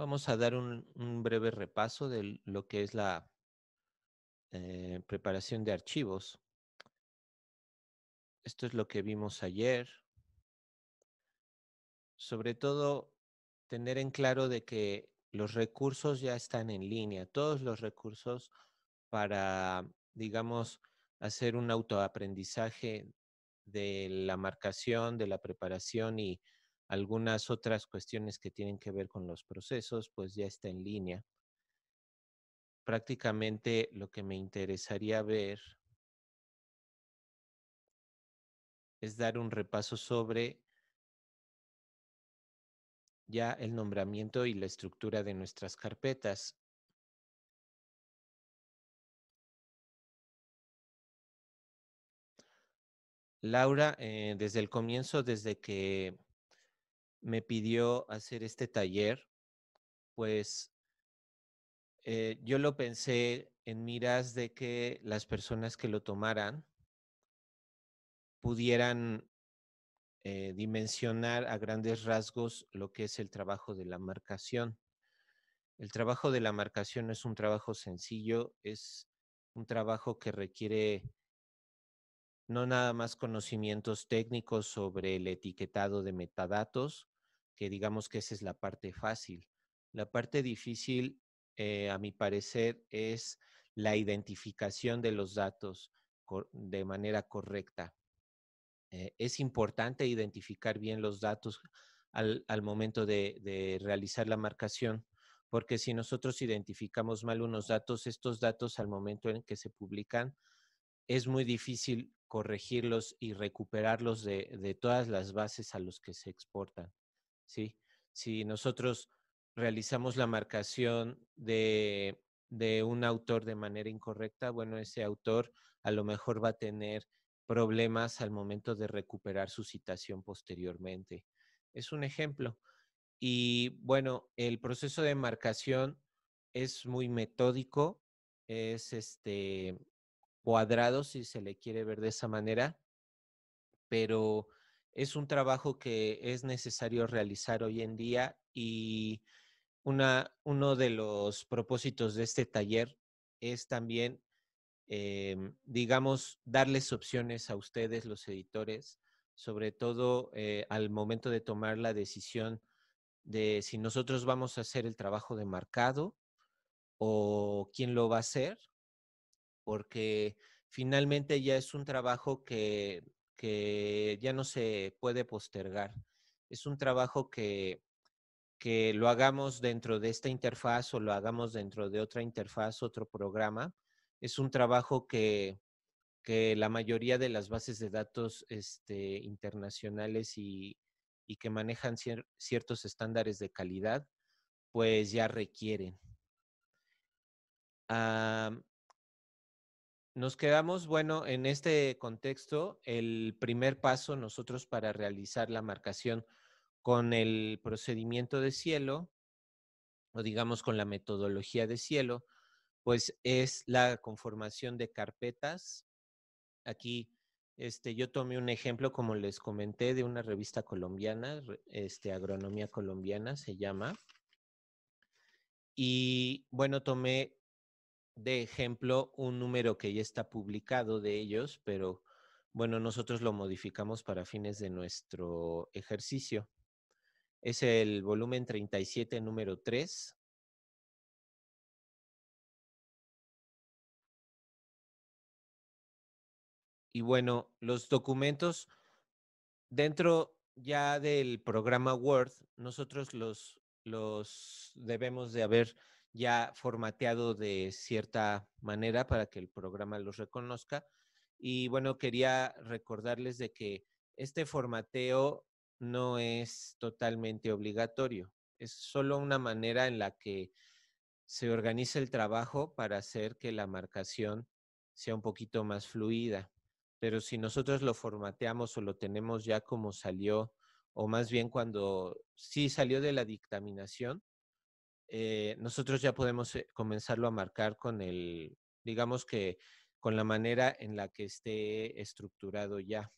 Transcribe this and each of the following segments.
Vamos a dar un, breve repaso de lo que es la eh, preparación de archivos. Esto es lo que vimos ayer. Sobre todo, tener en claro de que los recursos ya están en línea, todos los recursos para, digamos, hacer un autoaprendizaje de la marcación, de la preparación y algunas otras cuestiones que tienen que ver con los procesos, pues ya está en línea. Prácticamente lo que me interesaría ver es dar un repaso sobre ya el nombramiento y la estructura de nuestras carpetas. Laura, eh, desde el comienzo, desde que me pidió hacer este taller, pues eh, yo lo pensé en miras de que las personas que lo tomaran pudieran eh, dimensionar a grandes rasgos lo que es el trabajo de la marcación. El trabajo de la marcación es un trabajo sencillo, es un trabajo que requiere no nada más conocimientos técnicos sobre el etiquetado de metadatos, que digamos que esa es la parte fácil. La parte difícil, eh, a mi parecer, es la identificación de los datos de manera correcta. Eh, es importante identificar bien los datos al, momento de, realizar la marcación, porque si nosotros identificamos mal unos datos, estos datos al momento en que se publican, es muy difícil corregirlos y recuperarlos de, todas las bases a los que se exportan. ¿Sí? Si nosotros realizamos la marcación de, de un autor de manera incorrecta, bueno, ese autor a lo mejor va a tener problemas al momento de recuperar su citación posteriormente. Es un ejemplo. Y bueno, el proceso de marcación es muy metódico, es este, cuadrado, si se le quiere ver de esa manera, pero es un trabajo que es necesario realizar hoy en día y una, uno de los propósitos de este taller es también, em, digamos, darles opciones a ustedes, los editores, sobre todo eh, al momento de tomar la decisión de si nosotros vamos a hacer el trabajo de marcado o quién lo va a hacer porque finalmente ya es un trabajo que, ya no se puede postergar. Es un trabajo que, que lo hagamos dentro de esta interfaz o lo hagamos dentro de otra interfaz, otro programa. Es un trabajo que, que la mayoría de las bases de datos este, internacionales y, que manejan ciertos estándares de calidad, pues ya requieren. Nos quedamos, bueno, en este contexto, el primer paso nosotros para realizar la marcación con el procedimiento de cielo, o digamos con la metodología de cielo, pues es la conformación de carpetas. Aquí este, yo tomé un ejemplo, como les comenté, de una revista colombiana, este, Agronomía Colombiana se llama. Y bueno, tomé de ejemplo un número que ya está publicado de ellos, pero bueno, nosotros lo modificamos para fines de nuestro ejercicio. Es el volumen 37, número 3. Y bueno, los documentos dentro ya del programa Word, nosotros los, los debemos de haber ya formateado de cierta manera para que el programa los reconozca. Y bueno, quería recordarles de que este formateo no es totalmente obligatorio, es solo una manera en la que se organiza el trabajo para hacer que la marcación sea un poquito más fluida. Pero si nosotros lo formateamos o lo tenemos ya como salió, o más bien cuando sí salió de la dictaminación, eh, nosotros ya podemos eh, comenzarlo a marcar con el, digamos que con la manera en la que esté estructurado ya.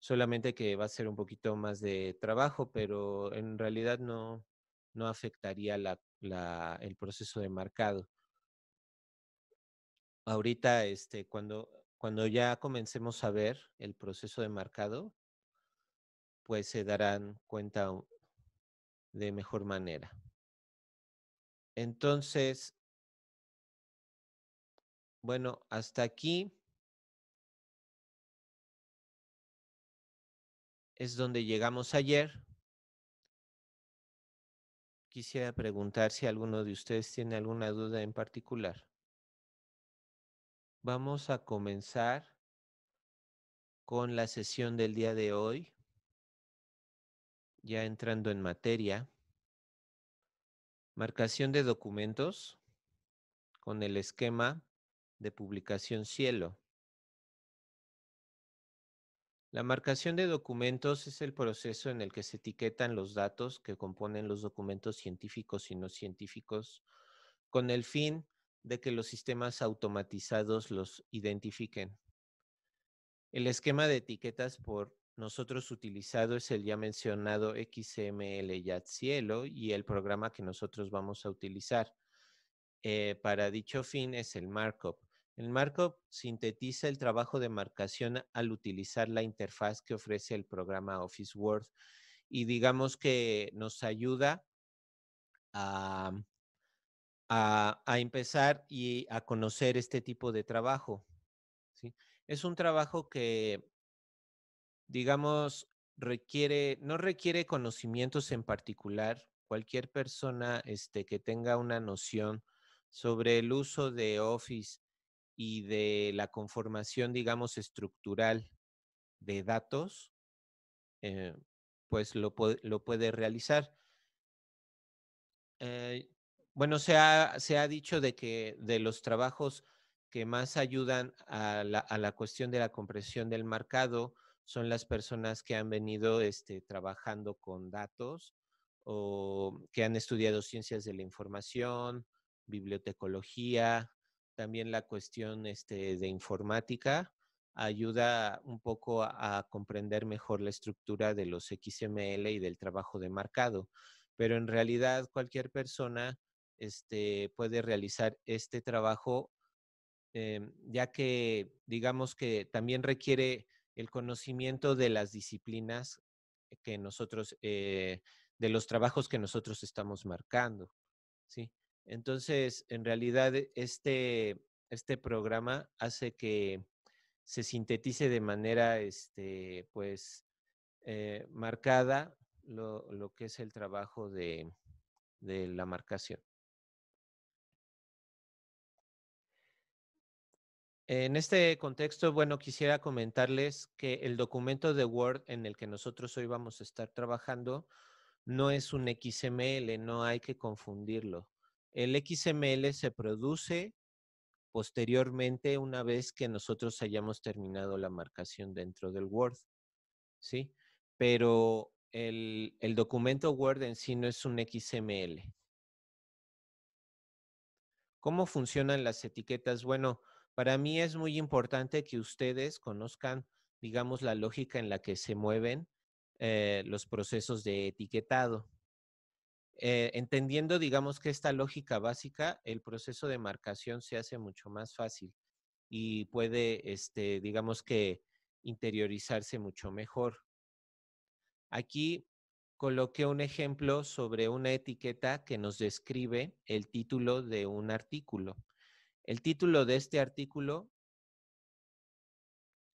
Solamente que va a ser un poquito más de trabajo, pero en realidad no, no afectaría el proceso de marcado. Ahorita, este, cuando, cuando ya comencemos a ver el proceso de marcado, pues se darán cuenta de mejor manera. Entonces, bueno, hasta aquí es donde llegamos ayer. Quisiera preguntar si alguno de ustedes tiene alguna duda en particular. Vamos a comenzar con la sesión del día de hoy, ya entrando en materia. Marcación de documentos con el esquema de publicación cielo. La marcación de documentos es el proceso en el que se etiquetan los datos que componen los documentos científicos y no científicos con el fin de que los sistemas automatizados los identifiquen. El esquema de etiquetas por nosotros utilizado es el ya mencionado XML YAT Cielo y el programa que nosotros vamos a utilizar. Eh, para dicho fin es el markup. El markup sintetiza el trabajo de marcación al utilizar la interfaz que ofrece el programa Office Word y digamos que nos ayuda a, a, empezar y a conocer este tipo de trabajo. ¿sí? Es un trabajo que, digamos, requiere, no requiere conocimientos en particular. Cualquier persona este, que tenga una noción sobre el uso de Office y de la conformación, digamos, estructural de datos, eh, pues lo, lo, puede realizar. Eh, bueno, se ha, se ha, dicho de que de los trabajos que más ayudan a la, a la, cuestión de la compresión del marcado son las personas que han venido este, trabajando con datos o que han estudiado ciencias de la información, bibliotecología, también la cuestión este, de informática ayuda un poco a, comprender mejor la estructura de los XML y del trabajo de marcado. Pero en realidad cualquier persona este, puede realizar este trabajo, em, ya que digamos que también requiere el conocimiento de las disciplinas que nosotros, eh, de los trabajos que nosotros estamos marcando. ¿sí? Entonces, en realidad, este, este programa hace que se sintetice de manera, este, pues, eh, marcada lo, que es el trabajo de, de la marcación. En este contexto, bueno, quisiera comentarles que el documento de Word en el que nosotros hoy vamos a estar trabajando no es un XML, no hay que confundirlo. El XML se produce posteriormente una vez que nosotros hayamos terminado la marcación dentro del Word, ¿sí? Pero el, el documento Word en sí no es un XML. ¿Cómo funcionan las etiquetas? Bueno, para mí es muy importante que ustedes conozcan, digamos, la lógica en la que se mueven eh, los procesos de etiquetado. Eh, entendiendo, digamos, que esta lógica básica, el proceso de marcación se hace mucho más fácil y puede, este, digamos que, interiorizarse mucho mejor. Aquí coloqué un ejemplo sobre una etiqueta que nos describe el título de un artículo. El título de este artículo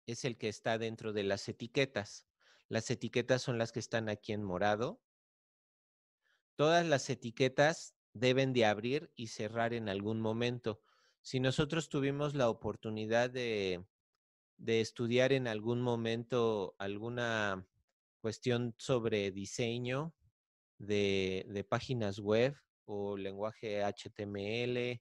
es el que está dentro de las etiquetas. Las etiquetas son las que están aquí en morado Todas las etiquetas deben de abrir y cerrar en algún momento. Si nosotros tuvimos la oportunidad de, estudiar en algún momento alguna cuestión sobre diseño de, páginas web o lenguaje HTML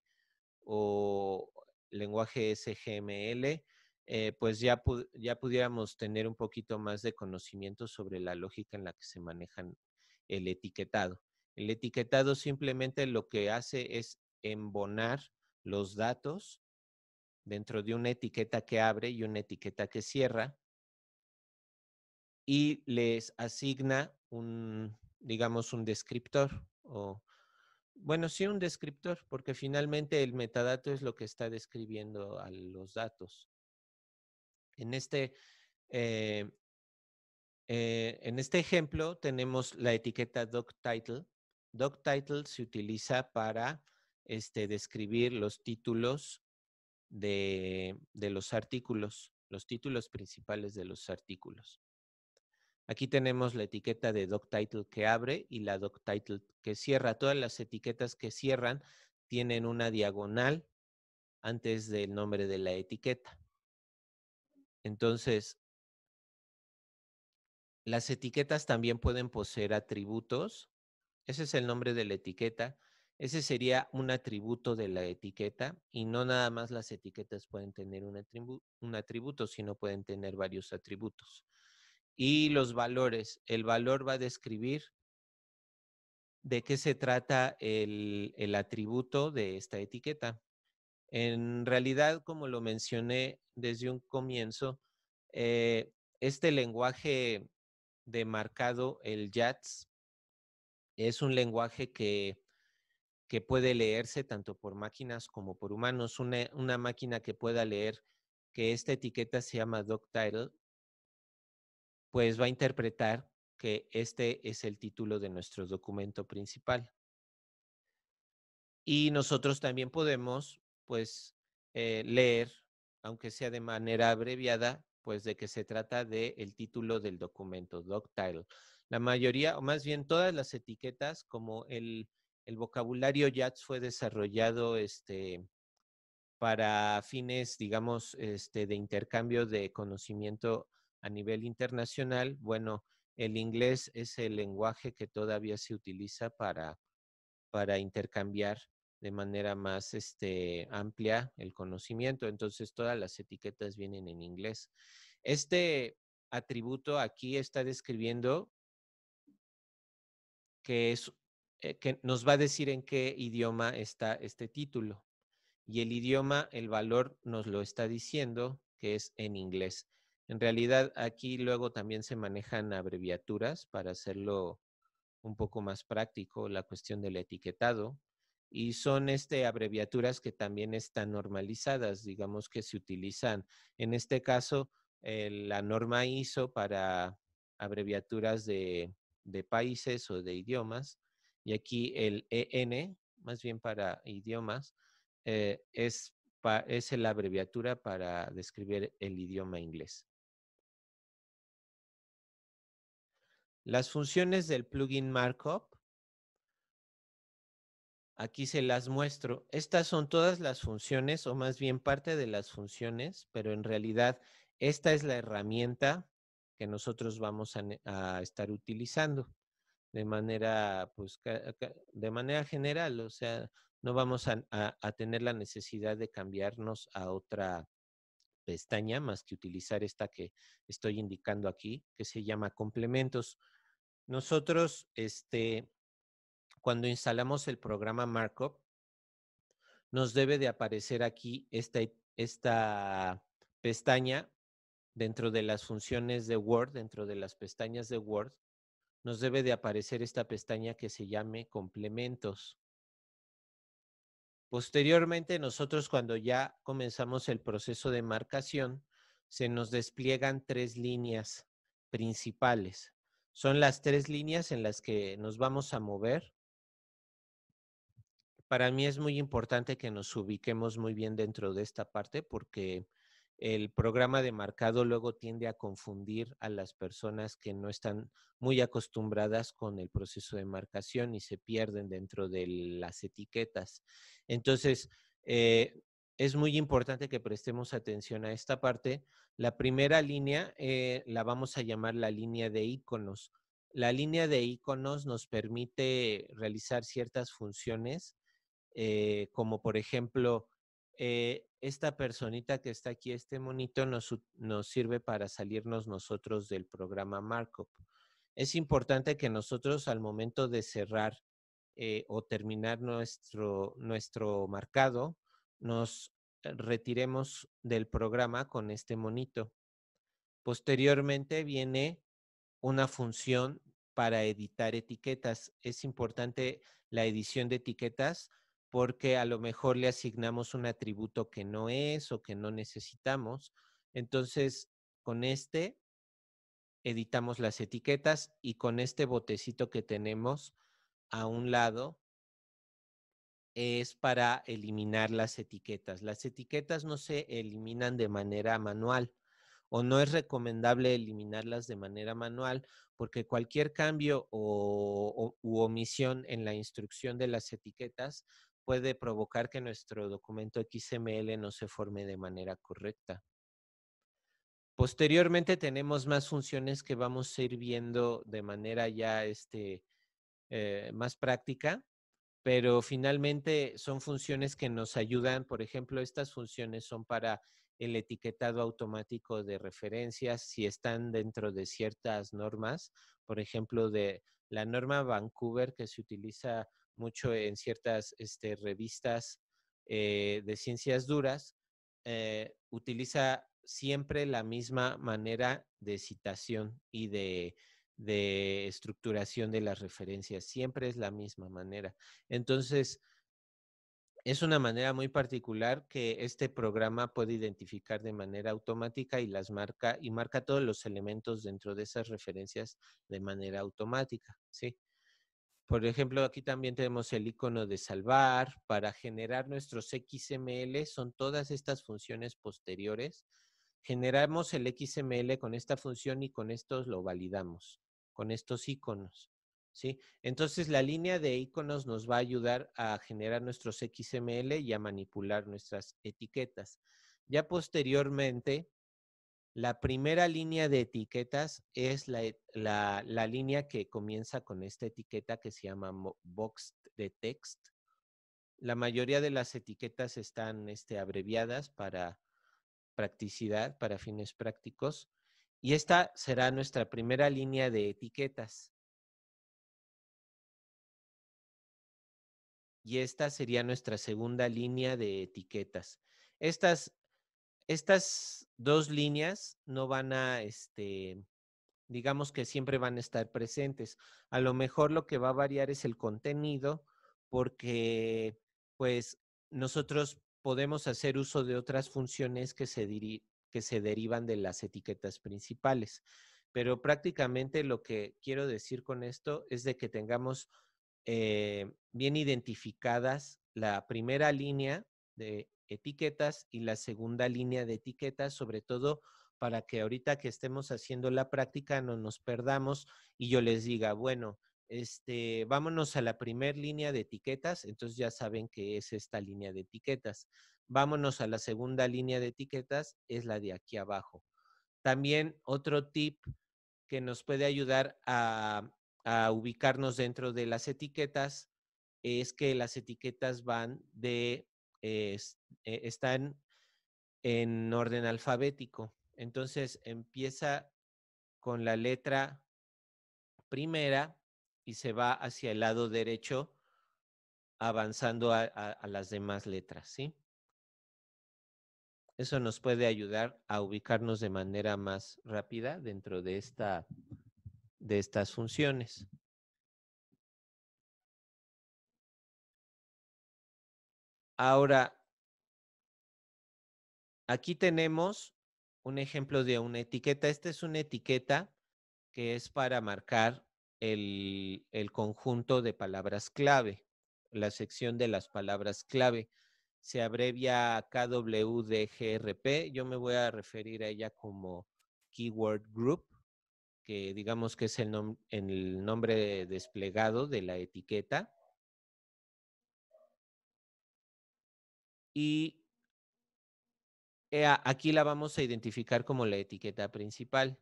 o lenguaje SGML, eh, pues ya, ya pudiéramos tener un poquito más de conocimiento sobre la lógica en la que se manejan el etiquetado. El etiquetado simplemente lo que hace es embonar los datos dentro de una etiqueta que abre y una etiqueta que cierra y les asigna un, digamos, un descriptor o, bueno, sí un descriptor, porque finalmente el metadato es lo que está describiendo a los datos. En este, eh, eh, en este ejemplo tenemos la etiqueta doctitle. Doctitle se utiliza para este, describir los títulos de, de los artículos, los títulos principales de los artículos. Aquí tenemos la etiqueta de doctitle que abre y la doctitle que cierra. Todas las etiquetas que cierran tienen una diagonal antes del nombre de la etiqueta. Entonces, las etiquetas también pueden poseer atributos. Ese es el nombre de la etiqueta. Ese sería un atributo de la etiqueta y no nada más las etiquetas pueden tener un, atributo, sino pueden tener varios atributos. Y los valores. El valor va a describir de qué se trata el, el atributo de esta etiqueta. En realidad, como lo mencioné desde un comienzo, eh, este lenguaje de marcado, el JATS, es un lenguaje que que puede leerse tanto por máquinas como por humanos. Una, una máquina que pueda leer que esta etiqueta se llama doctitle, pues va a interpretar que este es el título de nuestro documento principal. Y nosotros también podemos, pues, eh, leer, aunque sea de manera abreviada, pues de que se trata del el título del documento, doctitle. La mayoría, o más bien todas las etiquetas, como el, el vocabulario YATS fue desarrollado este, para fines, digamos, este, de intercambio de conocimiento a nivel internacional. Bueno, el inglés es el lenguaje que todavía se utiliza para, para intercambiar de manera más este, amplia el conocimiento. Entonces, todas las etiquetas vienen en inglés. Este atributo aquí está describiendo que es eh, que nos va a decir en qué idioma está este título. Y el idioma, el valor nos lo está diciendo que es en inglés. En realidad, aquí luego también se manejan abreviaturas para hacerlo un poco más práctico, la cuestión del etiquetado. Y son este, abreviaturas que también están normalizadas, digamos que se utilizan, en este caso, la norma ISO para abreviaturas de, países o de idiomas, y aquí el EN, más bien para idiomas, eh, es, es la abreviatura para describir el idioma inglés. Las funciones del plugin Markup, aquí se las muestro. Estas son todas las funciones, o más bien parte de las funciones, pero en realidad esta es la herramienta que nosotros vamos a estar utilizando de manera, pues, de manera general, o sea, no vamos a, tener la necesidad de cambiarnos a otra pestaña más que utilizar esta que estoy indicando aquí, que se llama complementos. Nosotros, este, cuando instalamos el programa Markup, nos debe de aparecer aquí esta, esta pestaña dentro de las funciones de Word, dentro de las pestañas de Word, nos debe de aparecer esta pestaña que se llame complementos. Posteriormente, nosotros cuando ya comenzamos el proceso de marcación, se nos despliegan tres líneas principales. Son las tres líneas en las que nos vamos a mover. Para mí es muy importante que nos ubiquemos muy bien dentro de esta parte porque el programa de marcado luego tiende a confundir a las personas que no están muy acostumbradas con el proceso de marcación y se pierden dentro de las etiquetas. Entonces, eh, es muy importante que prestemos atención a esta parte. La primera línea eh, la vamos a llamar la línea de iconos. La línea de iconos nos permite realizar ciertas funciones, eh, como por ejemplo, eh, esta personita que está aquí, este monito, nos, nos sirve para salirnos nosotros del programa Markup. Es importante que nosotros al momento de cerrar o terminar nuestro, nuestro marcado, nos retiremos del programa con este monito. Posteriormente viene una función para editar etiquetas. Es importante la edición de etiquetas porque a lo mejor le asignamos un atributo que no es o que no necesitamos. Entonces, con este editamos las etiquetas y con este botecito que tenemos a un lado es para eliminar las etiquetas. Las etiquetas no se eliminan de manera manual o no es recomendable eliminarlas de manera manual porque cualquier cambio o, u omisión en la instrucción de las etiquetas puede provocar que nuestro documento XML no se forme de manera correcta. Posteriormente tenemos más funciones que vamos a ir viendo de manera ya este, eh, más práctica, pero finalmente son funciones que nos ayudan. Por ejemplo, estas funciones son para el etiquetado automático de referencias si están dentro de ciertas normas, por ejemplo, de la norma Vancouver que se utiliza mucho en ciertas este, revistas eh, de ciencias duras, eh, utiliza siempre la misma manera de citación y de, de estructuración de las referencias, siempre es la misma manera. Entonces, es una manera muy particular que este programa puede identificar de manera automática y las marca y marca todos los elementos dentro de esas referencias de manera automática, ¿sí? Por ejemplo, aquí también tenemos el icono de salvar para generar nuestros XML, son todas estas funciones posteriores. Generamos el XML con esta función y con estos lo validamos, con estos iconos. ¿sí? Entonces, la línea de iconos nos va a ayudar a generar nuestros XML y a manipular nuestras etiquetas. Ya posteriormente, la primera línea de etiquetas es e, la, línea que comienza con esta etiqueta que se llama box de text. La mayoría de las etiquetas están este, abreviadas para practicidad, para fines prácticos. Y esta será nuestra primera línea de etiquetas. Y esta sería nuestra segunda línea de etiquetas. Estas estas dos líneas no van a, este, digamos que siempre van a estar presentes. A lo mejor lo que va a variar es el contenido porque pues nosotros podemos hacer uso de otras funciones que se, que se derivan de las etiquetas principales. Pero prácticamente lo que quiero decir con esto es de que tengamos eh, bien identificadas la primera línea de etiquetas y la segunda línea de etiquetas, sobre todo para que ahorita que estemos haciendo la práctica no nos perdamos y yo les diga, bueno, este, vámonos a la primera línea de etiquetas, entonces ya saben que es esta línea de etiquetas. Vámonos a la segunda línea de etiquetas, es la de aquí abajo. También otro tip que nos puede ayudar a, ubicarnos dentro de las etiquetas es que las etiquetas van de eh, están en orden alfabético. Entonces empieza con la letra primera y se va hacia el lado derecho avanzando a, las demás letras, ¿sí? Eso nos puede ayudar a ubicarnos de manera más rápida dentro de, esta, de estas funciones. Ahora, aquí tenemos un ejemplo de una etiqueta. Esta es una etiqueta que es para marcar el, conjunto de palabras clave, la sección de las palabras clave. Se abrevia KWDGRP. Yo me voy a referir a ella como Keyword Group, que digamos que es el, el nombre desplegado de la etiqueta. y eh, aquí la vamos a identificar como la etiqueta principal.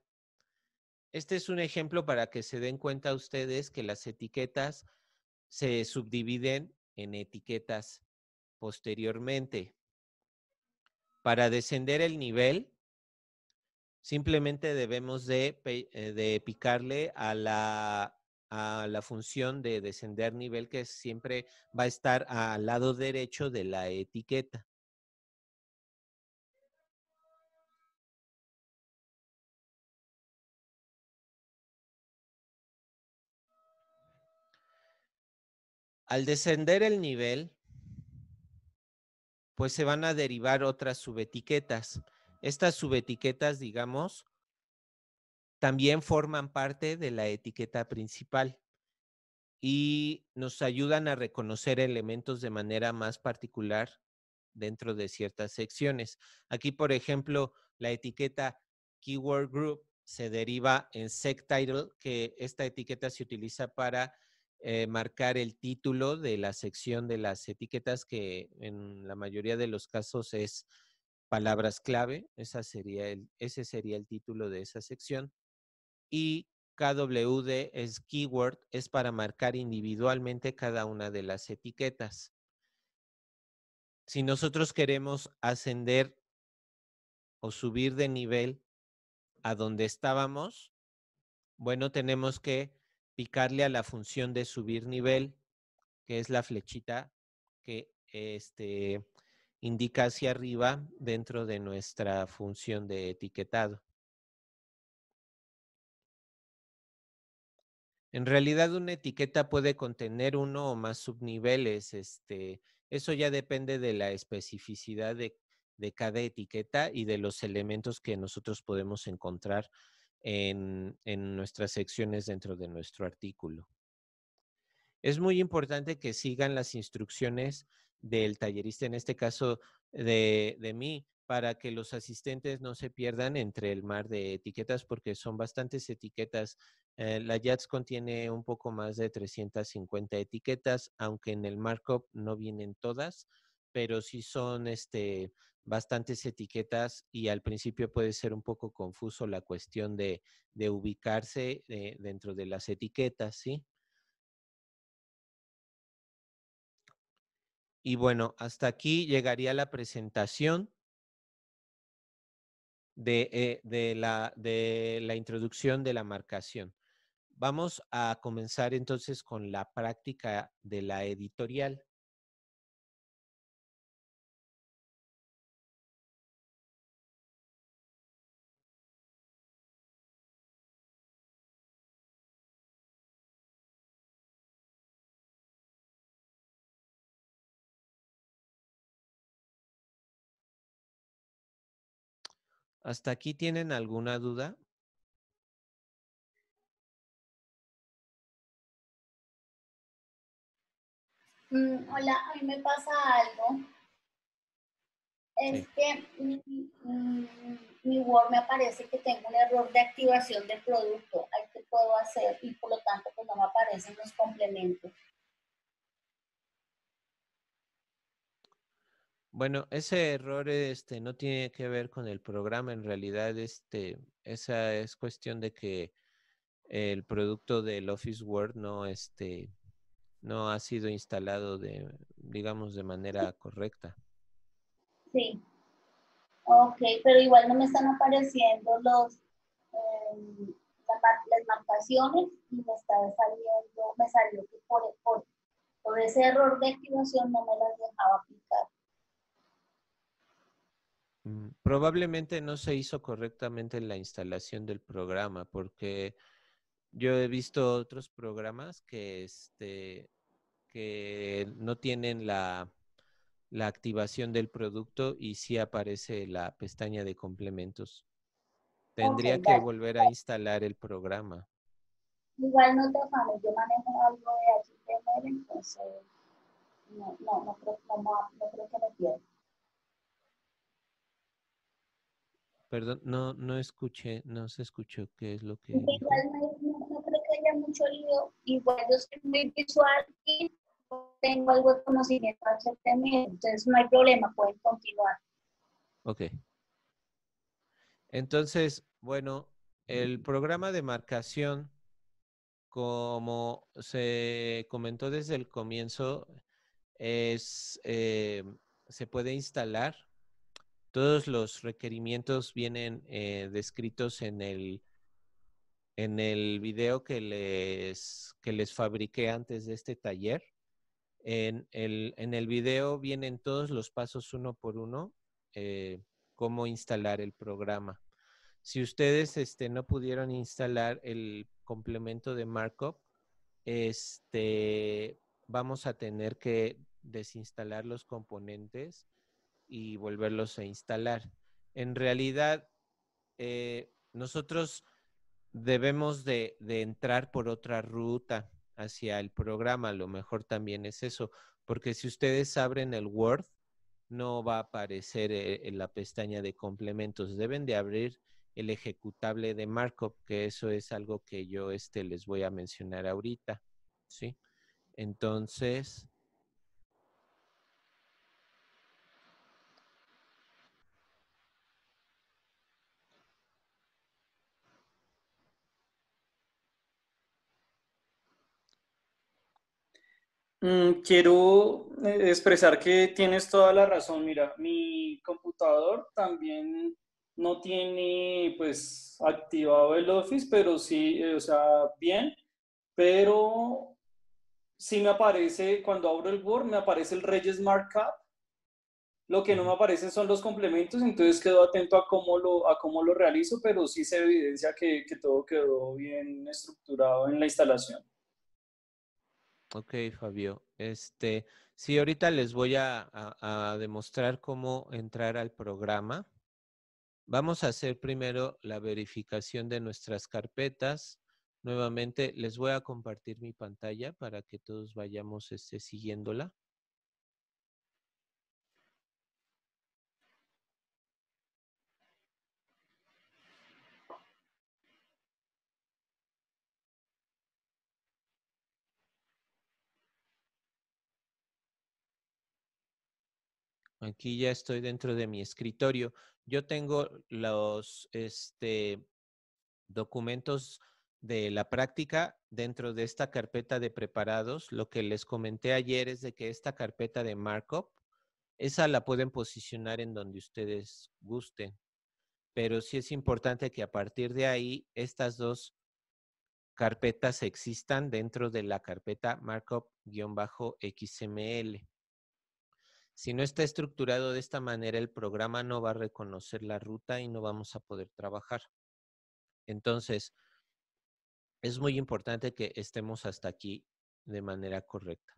Este es un ejemplo para que se den cuenta ustedes que las etiquetas se subdividen en etiquetas posteriormente. Para descender el nivel, simplemente debemos de, eh, picarle a la a la función de descender nivel que siempre va a estar al lado derecho de la etiqueta. Al descender el nivel, pues se van a derivar otras subetiquetas. Estas subetiquetas, digamos, también forman parte de la etiqueta principal y nos ayudan a reconocer elementos de manera más particular dentro de ciertas secciones. Aquí, por ejemplo, la etiqueta Keyword Group se deriva en SecTitle, que esta etiqueta se utiliza para eh, marcar el título de la sección de las etiquetas, que en la mayoría de los casos es palabras clave. Esa sería el, ese sería el título de esa sección. Y KWD es keyword, es para marcar individualmente cada una de las etiquetas. Si nosotros queremos ascender o subir de nivel a donde estábamos, bueno, tenemos que picarle a la función de subir nivel, que es la flechita que este, indica hacia arriba dentro de nuestra función de etiquetado. En realidad una etiqueta puede contener uno o más subniveles. Este, eso ya depende de la especificidad de, de cada etiqueta y de los elementos que nosotros podemos encontrar en, en nuestras secciones dentro de nuestro artículo. Es muy importante que sigan las instrucciones del tallerista, en este caso de, de mí, para que los asistentes no se pierdan entre el mar de etiquetas, porque son bastantes etiquetas. Eh, la JATS contiene un poco más de 350 etiquetas, aunque en el markup no vienen todas, pero sí son este, bastantes etiquetas y al principio puede ser un poco confuso la cuestión de, de ubicarse eh, dentro de las etiquetas, ¿sí? Y bueno, hasta aquí llegaría la presentación. Eh, de, la, de la introducción de la marcación. Vamos a comenzar entonces con la práctica de la editorial. ¿Hasta aquí tienen alguna duda? Mm, hola, a mí me pasa algo. Es que mi, Word me aparece que tengo un error de activación del producto. ¿Qué puedo hacer? Y por lo tanto, pues no me aparecen los complementos. Bueno, ese error este, no tiene que ver con el programa, en realidad este, esa es cuestión de que el producto del Office Word no, este, no ha sido instalado de, digamos, de manera correcta. Sí. Ok, pero igual no me están apareciendo los em, las marcaciones y me está saliendo, me salió que por, por, por ese error de activación no me las dejaba aplicar. Probablemente no se hizo correctamente la instalación del programa porque yo he visto otros programas que, este, que no tienen la, la activación del producto y sí aparece la pestaña de complementos. Tendría que volver a instalar el programa. Igual no te afanes, yo manejo algo de HTML, entonces no, no, no, creo, no, no creo que me pierda. Perdón, no, no escuché, no se escuchó qué es lo que. Igual no, creo que haya mucho lío. Igual yo soy muy visual y tengo algo de conocimiento entonces no hay problema, pueden continuar. Ok. Entonces, bueno, el programa de marcación, como se comentó desde el comienzo, es, eh, se puede instalar todos los requerimientos vienen eh, descritos en el, en el video que les, que les fabriqué antes de este taller. En el, en el video vienen todos los pasos uno por uno, eh, cómo instalar el programa. Si ustedes este, no pudieron instalar el complemento de markup, este, vamos a tener que desinstalar los componentes y volverlos a instalar. En realidad, eh, nosotros debemos de, entrar por otra ruta hacia el programa. lo mejor también es eso, porque si ustedes abren el Word, no va a aparecer eh, en la pestaña de complementos. Deben de abrir el ejecutable de markup, que eso es algo que yo este, les voy a mencionar ahorita. ¿sí? Entonces, quiero eh, expresar que tienes toda la razón. Mira, mi computador también no tiene pues activado el Office, pero sí, eh, o sea, bien, pero sí me aparece, cuando abro el Word, me aparece el Reyes Markup. Lo que no me aparece son los complementos, entonces quedo atento a cómo lo, a cómo lo realizo, pero sí se evidencia que, que todo quedó bien estructurado en la instalación. Ok, Fabio. Este, sí, ahorita les voy a, demostrar cómo entrar al programa. Vamos a hacer primero la verificación de nuestras carpetas. Nuevamente les voy a compartir mi pantalla para que todos vayamos este, siguiéndola. Aquí ya estoy dentro de mi escritorio. Yo tengo los este, documentos de la práctica dentro de esta carpeta de preparados. Lo que les comenté ayer es de que esta carpeta de markup, esa la pueden posicionar en donde ustedes gusten. Pero sí es importante que a partir de ahí estas dos carpetas existan dentro de la carpeta markup-xml. Si no está estructurado de esta manera, el programa no va a reconocer la ruta y no vamos a poder trabajar. Entonces, es muy importante que estemos hasta aquí de manera correcta.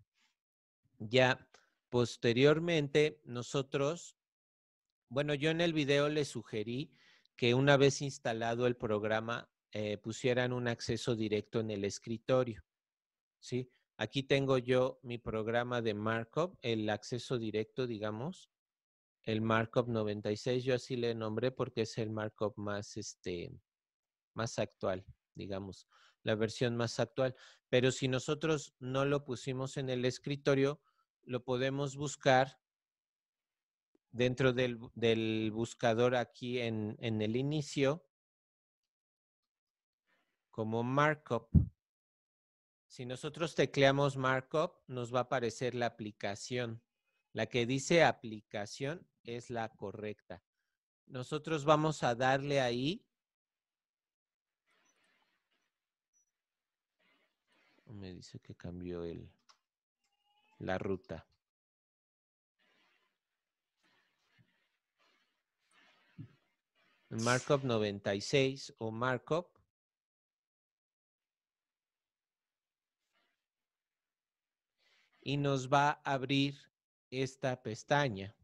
Ya posteriormente, nosotros, bueno, yo en el video les sugerí que una vez instalado el programa, eh, pusieran un acceso directo en el escritorio. ¿Sí? Aquí tengo yo mi programa de markup, el acceso directo, digamos, el markup 96, yo así le nombré porque es el markup más, este, más actual, digamos, la versión más actual. Pero si nosotros no lo pusimos en el escritorio, lo podemos buscar dentro del, del buscador aquí en, en el inicio como markup. Si nosotros tecleamos markup, nos va a aparecer la aplicación. La que dice aplicación es la correcta. Nosotros vamos a darle ahí. Me dice que cambió el, la ruta. Markup 96 o markup y nos va a abrir esta pestaña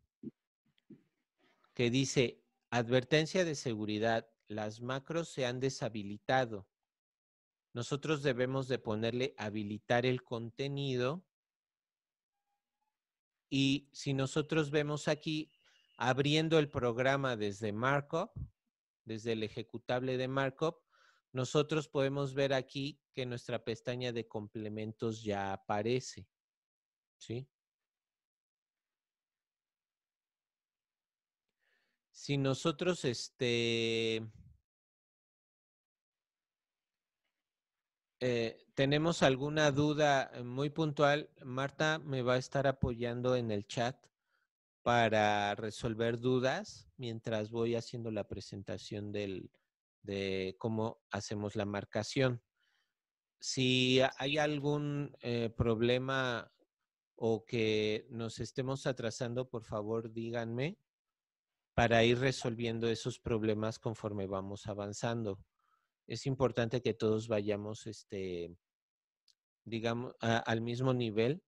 que dice advertencia de seguridad, las macros se han deshabilitado. Nosotros debemos de ponerle habilitar el contenido y si nosotros vemos aquí abriendo el programa desde Markup, desde el ejecutable de Markup, nosotros podemos ver aquí que nuestra pestaña de complementos ya aparece. ¿Sí? Si nosotros, este, eh, tenemos alguna duda muy puntual, Marta me va a estar apoyando en el chat para resolver dudas mientras voy haciendo la presentación del, de cómo hacemos la marcación. Si hay algún eh, problema o que nos estemos atrasando, por favor díganme para ir resolviendo esos problemas conforme vamos avanzando. Es importante que todos vayamos, este, digamos, al mismo nivel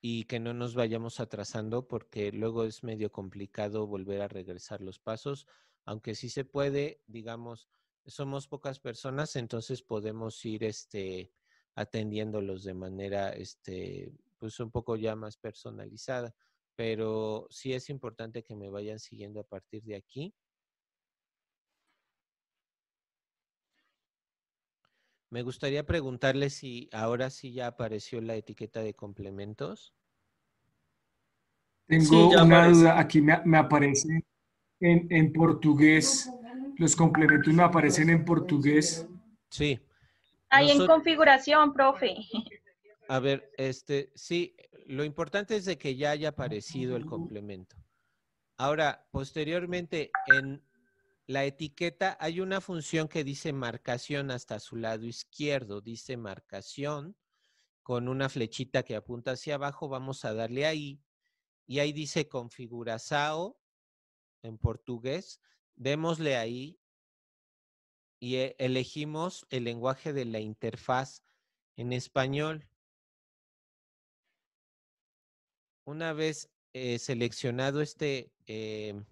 y que no nos vayamos atrasando porque luego es medio complicado volver a regresar los pasos, aunque sí se puede, digamos, somos pocas personas, entonces podemos ir este, atendiéndolos de manera este, pues un poco ya más personalizada, pero sí es importante que me vayan siguiendo a partir de aquí. Me gustaría preguntarle si ahora sí ya apareció la etiqueta de complementos. Tengo una duda, aquí me, aparece en, en, portugués, los complementos me aparecen en portugués. Sí. Ahí en configuración, profe. A ver, este, sí, lo importante es de que ya haya aparecido el complemento. Ahora, posteriormente, en la etiqueta hay una función que dice marcación hasta su lado izquierdo, dice marcación con una flechita que apunta hacia abajo, vamos a darle ahí. Y ahí dice configurazao en portugués, démosle ahí y e, elegimos el lenguaje de la interfaz en español. Una vez eh, seleccionado este em,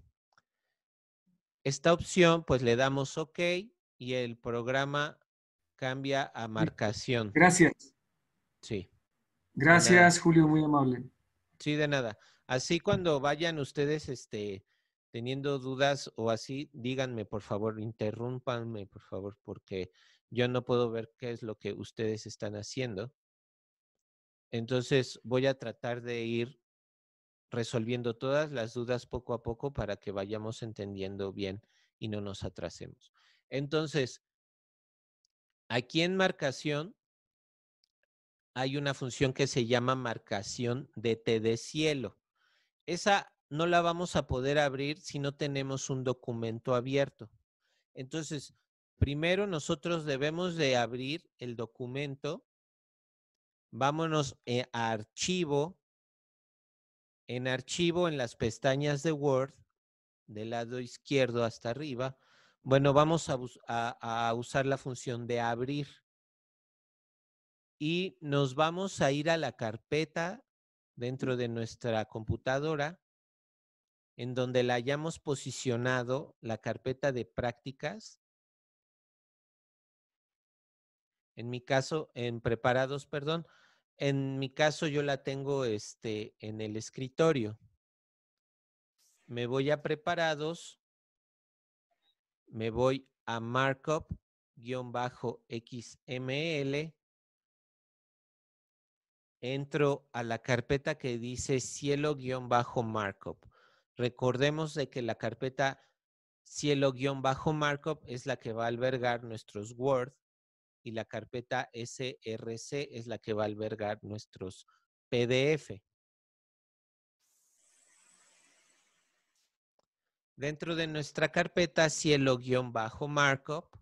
esta opción, pues le damos OK y el programa cambia a marcación. Gracias. Sí. Gracias, Julio, muy amable. Sí, de nada. Así cuando vayan ustedes este, teniendo dudas o así, díganme, por favor, interrúmpanme, por favor, porque yo no puedo ver qué es lo que ustedes están haciendo. Entonces voy a tratar de ir resolviendo todas las dudas poco a poco para que vayamos entendiendo bien y no nos atrasemos. Entonces, aquí en marcación hay una función que se llama marcación de T de cielo. Esa no la vamos a poder abrir si no tenemos un documento abierto. Entonces, primero nosotros debemos de abrir el documento. Vámonos eh, a archivo, en archivo, en las pestañas de Word, del lado izquierdo hasta arriba, bueno, vamos a, usar la función de abrir. Y nos vamos a ir a la carpeta dentro de nuestra computadora en donde la hayamos posicionado la carpeta de prácticas. En mi caso, en preparados, perdón, en mi caso, yo la tengo este, en el escritorio. Me voy a preparados, me voy a markup-xml, entro a la carpeta que dice cielo-markup. Recordemos de que la carpeta cielo-markup es la que va a albergar nuestros Word, y la carpeta SRC es la que va a albergar nuestros PDF. Dentro de nuestra carpeta cielo-markup,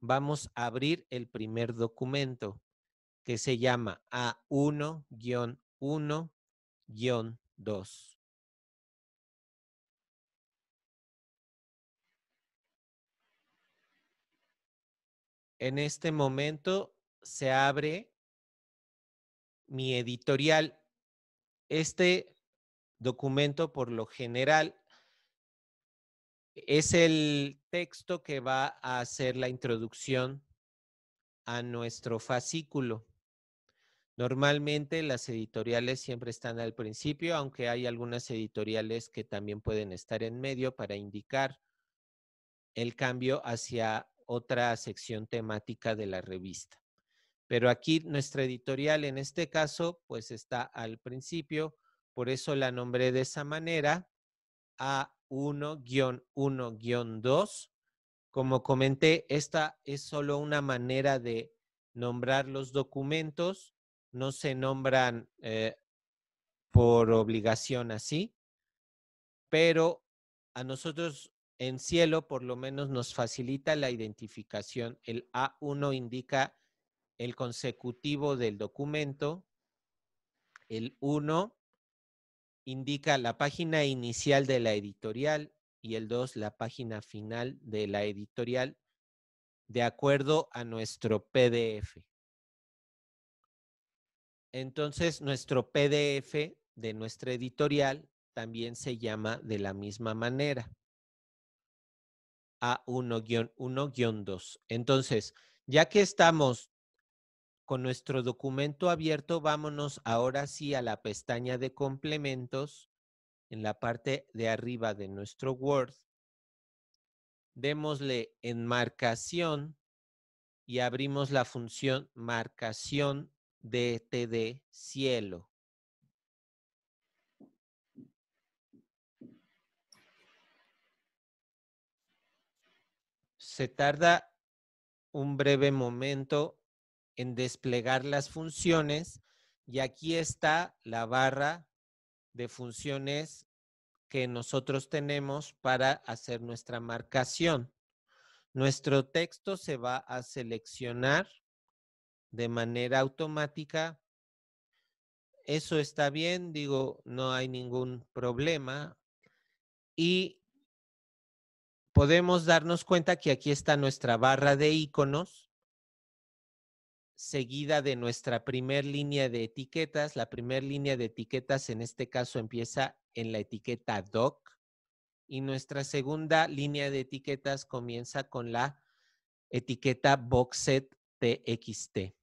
vamos a abrir el primer documento que se llama A1-1-2. En este momento se abre mi editorial. Este documento, por lo general, es el texto que va a hacer la introducción a nuestro fascículo. Normalmente las editoriales siempre están al principio, aunque hay algunas editoriales que también pueden estar en medio para indicar el cambio hacia otra sección temática de la revista. Pero aquí nuestra editorial en este caso pues está al principio, por eso la nombré de esa manera, A1-1-2. Como comenté, esta es solo una manera de nombrar los documentos, no se nombran eh, por obligación así, pero a nosotros en cielo por lo menos nos facilita la identificación. El A1 indica el consecutivo del documento. El 1 indica la página inicial de la editorial y el 2 la página final de la editorial de acuerdo a nuestro PDF. Entonces, nuestro PDF de nuestra editorial también se llama de la misma manera. A1-1-2. Entonces, ya que estamos con nuestro documento abierto, vámonos ahora sí a la pestaña de complementos en la parte de arriba de nuestro Word. Démosle en marcación y abrimos la función marcación de TD cielo. Se tarda un breve momento en desplegar las funciones y aquí está la barra de funciones que nosotros tenemos para hacer nuestra marcación. Nuestro texto se va a seleccionar de manera automática. Eso está bien, digo, no hay ningún problema. Y podemos darnos cuenta que aquí está nuestra barra de iconos seguida de nuestra primer línea de etiquetas. La primera línea de etiquetas en este caso empieza en la etiqueta doc y nuestra segunda línea de etiquetas comienza con la etiqueta boxset txt.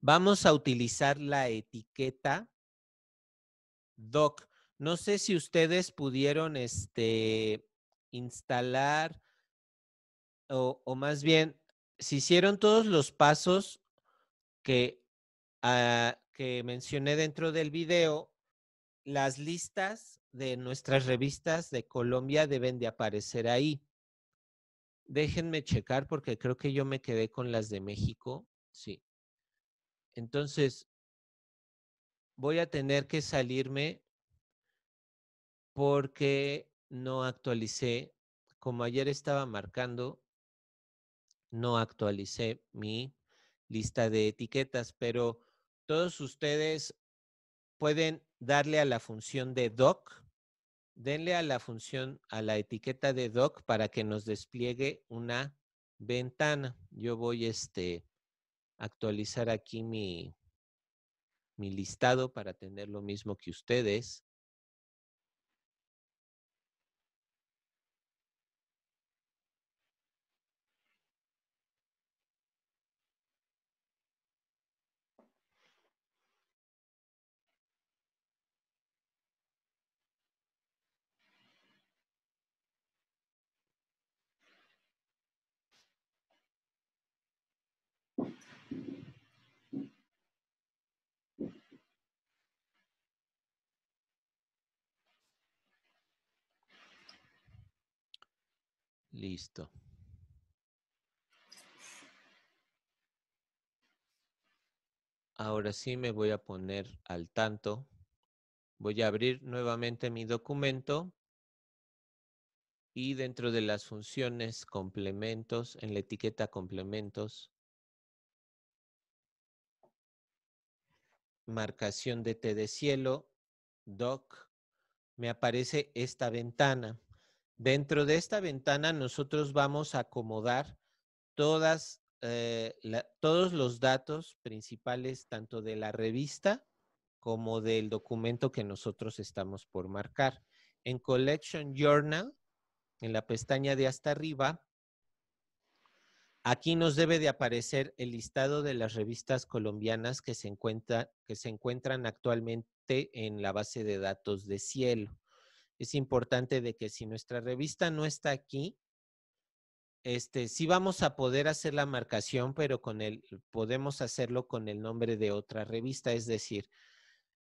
Vamos a utilizar la etiqueta doc. No sé si ustedes pudieron este, instalar o, más bien si hicieron todos los pasos que, ah, que mencioné dentro del video, las listas de nuestras revistas de Colombia deben de aparecer ahí. Déjenme checar porque creo que yo me quedé con las de México. Sí. Entonces, voy a tener que salirme porque no actualicé. Como ayer estaba marcando, no actualicé mi lista de etiquetas, pero todos ustedes pueden darle a la función de doc, denle a la función, a la etiqueta de doc para que nos despliegue una ventana. Yo voy este, a actualizar aquí mi, mi listado para tener lo mismo que ustedes. Listo. Ahora sí me voy a poner al tanto. Voy a abrir nuevamente mi documento y dentro de las funciones complementos, en la etiqueta complementos, marcación de T de cielo, doc, me aparece esta ventana. Dentro de esta ventana nosotros vamos a acomodar eh, todos los datos principales tanto de la revista como del documento que nosotros estamos por marcar. En Collection Journal, en la pestaña de hasta arriba, aquí nos debe de aparecer el listado de las revistas colombianas que se, que se encuentran actualmente en la base de datos de Cielo es importante de que si nuestra revista no está aquí, este, sí vamos a poder hacer la marcación, pero con el, podemos hacerlo con el nombre de otra revista, es decir,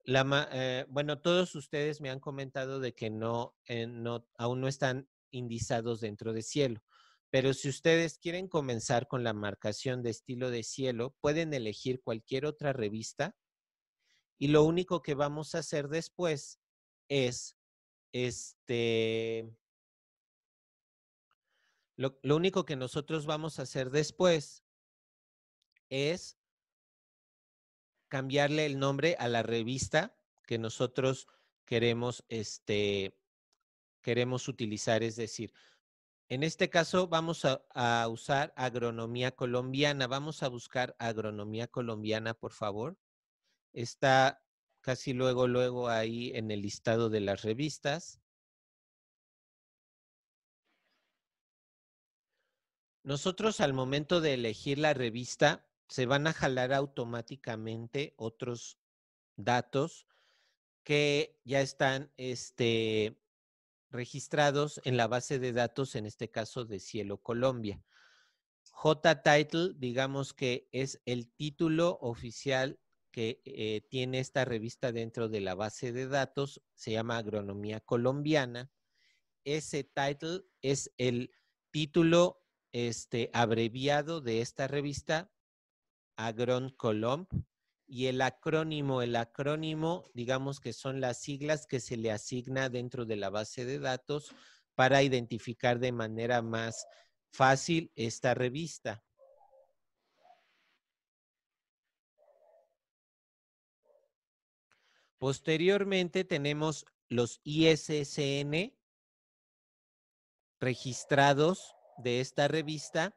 eh, bueno, todos ustedes me han comentado de que no, eh, no, aún no están indizados dentro de cielo. Pero si ustedes quieren comenzar con la marcación de estilo de cielo, pueden elegir cualquier otra revista y lo único que vamos a hacer después es este, lo, único que nosotros vamos a hacer después es cambiarle el nombre a la revista que nosotros queremos, este, queremos utilizar. Es decir, en este caso vamos a, a, usar agronomía colombiana. Vamos a buscar agronomía colombiana, por favor. está casi luego, luego ahí en el listado de las revistas. Nosotros al momento de elegir la revista, se van a jalar automáticamente otros datos que ya están este, registrados en la base de datos, en este caso de Cielo Colombia. J-Title, digamos que es el título oficial que eh, tiene esta revista dentro de la base de datos, se llama Agronomía Colombiana. Ese title es el título este, abreviado de esta revista, Agron Colomb, y el acrónimo, el acrónimo, digamos que son las siglas que se le asigna dentro de la base de datos para identificar de manera más fácil esta revista. Posteriormente tenemos los ISSN registrados de esta revista.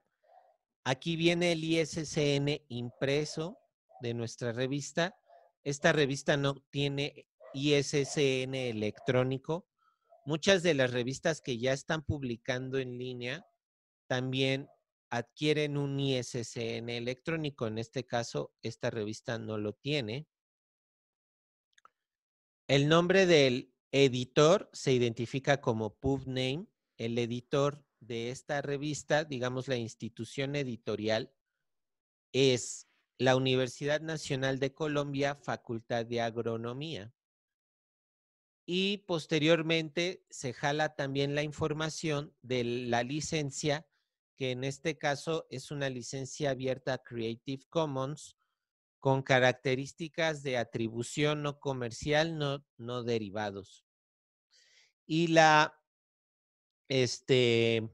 Aquí viene el ISSN impreso de nuestra revista. Esta revista no tiene ISSN electrónico. Muchas de las revistas que ya están publicando en línea también adquieren un ISSN electrónico. En este caso, esta revista no lo tiene. El nombre del editor se identifica como PubName. El editor de esta revista, digamos la institución editorial, es la Universidad Nacional de Colombia, Facultad de Agronomía. Y posteriormente se jala también la información de la licencia, que en este caso es una licencia abierta Creative Commons con características de atribución no comercial, no, no derivados. Y la, este,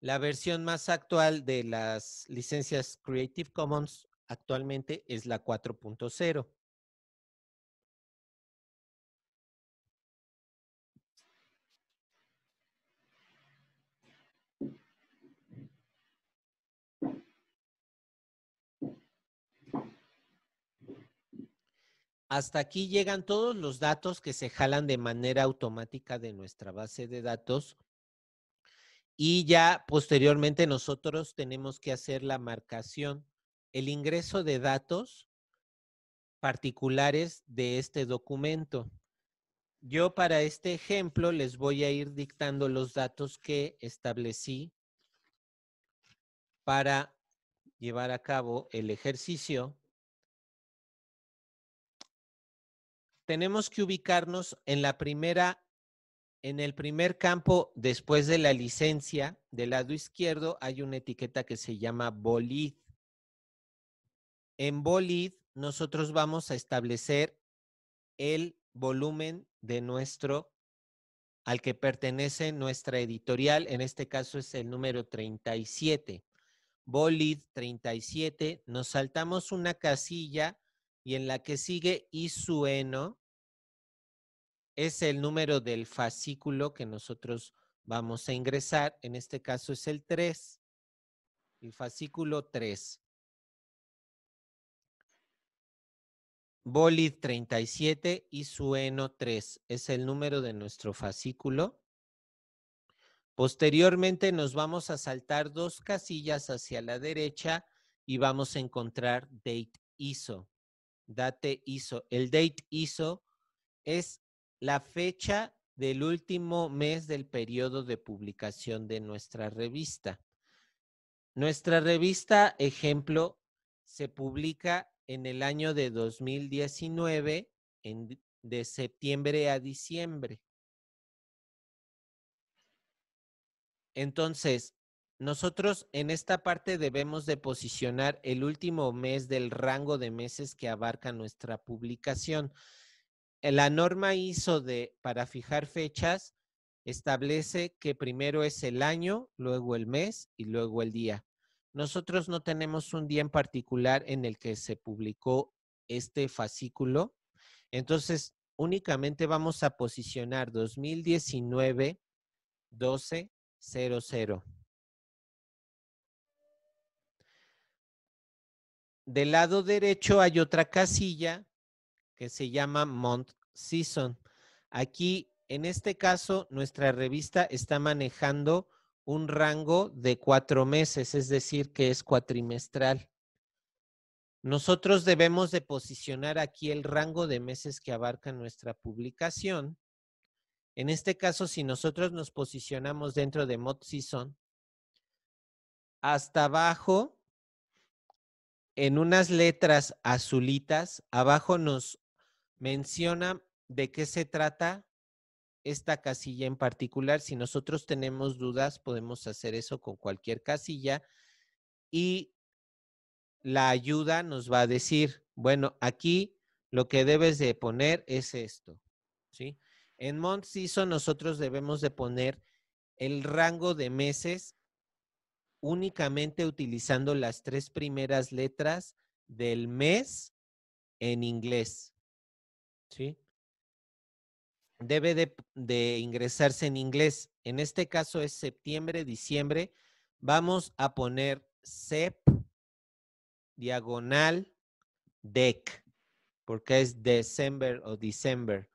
la versión más actual de las licencias Creative Commons actualmente es la 4.0. Hasta aquí llegan todos los datos que se jalan de manera automática de nuestra base de datos y ya posteriormente nosotros tenemos que hacer la marcación, el ingreso de datos particulares de este documento. Yo para este ejemplo les voy a ir dictando los datos que establecí para llevar a cabo el ejercicio tenemos que ubicarnos en la primera, en el primer campo después de la licencia, del lado izquierdo hay una etiqueta que se llama bolid. En bolid nosotros vamos a establecer el volumen de nuestro al que pertenece nuestra editorial, en este caso es el número 37. Bolid 37, nos saltamos una casilla y en la que sigue isueno es el número del fascículo que nosotros vamos a ingresar. En este caso es el 3, el fascículo 3. Bolid 37 y sueno 3 es el número de nuestro fascículo. Posteriormente nos vamos a saltar dos casillas hacia la derecha y vamos a encontrar date ISO date ISO. El date ISO es la fecha del último mes del periodo de publicación de nuestra revista. Nuestra revista, ejemplo, se publica en el año de 2019, de septiembre a diciembre. Entonces, nosotros en esta parte debemos de posicionar el último mes del rango de meses que abarca nuestra publicación. La norma ISO de para fijar fechas establece que primero es el año, luego el mes y luego el día. Nosotros no tenemos un día en particular en el que se publicó este fascículo. Entonces, únicamente vamos a posicionar 2019 1200. Del lado derecho hay otra casilla que se llama Month Season. Aquí, en este caso, nuestra revista está manejando un rango de cuatro meses, es decir, que es cuatrimestral. Nosotros debemos de posicionar aquí el rango de meses que abarca nuestra publicación. En este caso, si nosotros nos posicionamos dentro de Mod Season, hasta abajo, en unas letras azulitas, abajo nos menciona de qué se trata esta casilla en particular. Si nosotros tenemos dudas, podemos hacer eso con cualquier casilla y la ayuda nos va a decir, bueno, aquí lo que debes de poner es esto, ¿sí? En Month Season nosotros debemos de poner el rango de meses únicamente utilizando las tres primeras letras del mes en inglés, ¿sí? Debe de, ingresarse en inglés. En este caso es septiembre, diciembre. Vamos a poner SEP diagonal DEC, porque es December o December.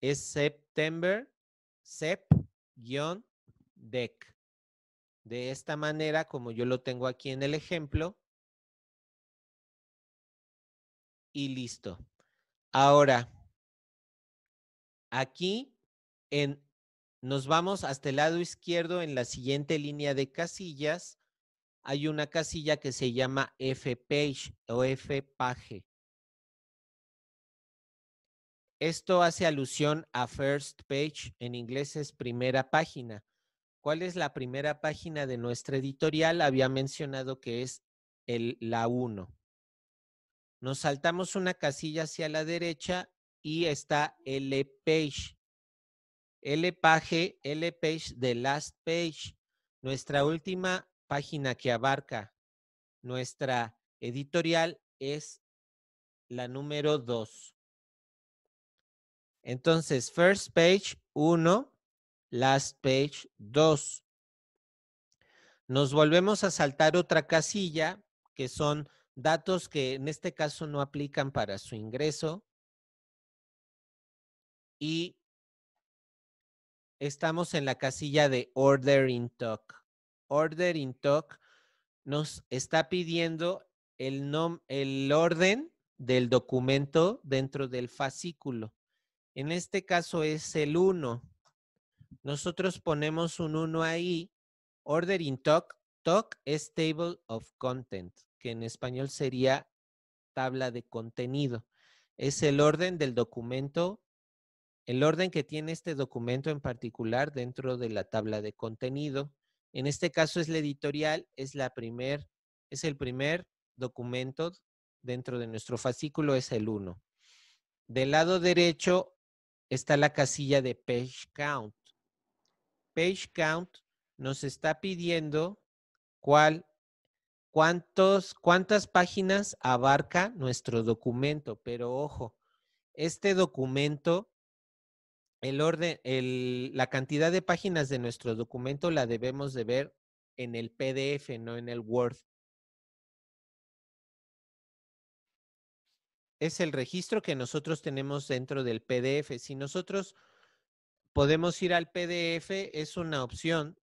Es September, SEP-DEC. De esta manera, como yo lo tengo aquí en el ejemplo. Y listo. Ahora, aquí en, nos vamos hasta el lado izquierdo en la siguiente línea de casillas hay una casilla que se llama F-Page o F-Page. Esto hace alusión a First Page, en inglés es primera página. ¿Cuál es la primera página de nuestra editorial? Había mencionado que es el, la 1. Nos saltamos una casilla hacia la derecha y está L page. L page, L page de last page. Nuestra última página que abarca nuestra editorial es la número 2. Entonces, first page 1, last page 2. Nos volvemos a saltar otra casilla que son datos que en este caso no aplican para su ingreso. Y estamos en la casilla de Order in Talk. Order in Talk nos está pidiendo el, el orden del documento dentro del fascículo. En este caso es el 1. Nosotros ponemos un 1 ahí. Order in Talk. Talk es Table of Content, que en español sería tabla de contenido. Es el orden del documento, el orden que tiene este documento en particular dentro de la tabla de contenido. En este caso es la editorial, es, la primer, es el primer documento dentro de nuestro fascículo, es el 1. Del lado derecho está la casilla de Page Count. Page Count nos está pidiendo cuál, cuántos, cuántas páginas abarca nuestro documento, pero ojo, este documento el orden, la cantidad de páginas de nuestro documento la debemos de ver en el PDF, no en el Word. Es el registro que nosotros tenemos dentro del PDF. Si nosotros podemos ir al PDF, es una opción.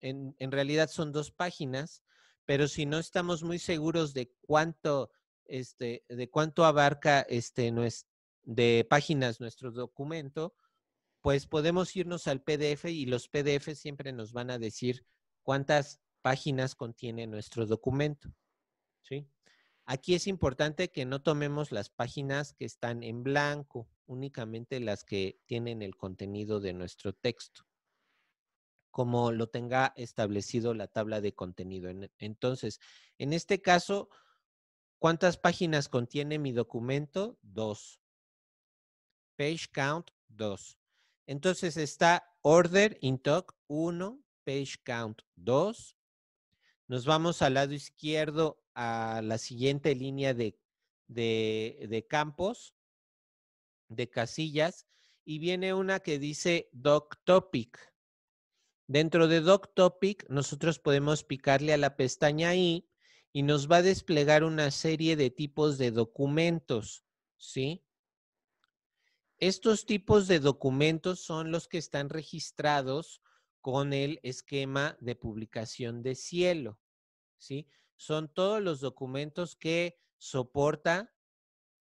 En, realidad son dos páginas, pero si no estamos muy seguros de cuánto, este, de cuánto abarca este, de páginas nuestro documento, pues podemos irnos al PDF y los PDF siempre nos van a decir cuántas páginas contiene nuestro documento. ¿sí? Aquí es importante que no tomemos las páginas que están en blanco, únicamente las que tienen el contenido de nuestro texto, como lo tenga establecido la tabla de contenido. Entonces, en este caso, ¿cuántas páginas contiene mi documento? Dos. Page count, dos. Entonces está order in talk 1, page count 2. Nos vamos al lado izquierdo a la siguiente línea de, de, campos, de casillas, y viene una que dice doc topic. Dentro de doc topic, nosotros podemos picarle a la pestaña ahí y nos va a desplegar una serie de tipos de documentos, ¿sí? Estos tipos de documentos son los que están registrados con el esquema de publicación de cielo, ¿sí? Son todos los documentos que soporta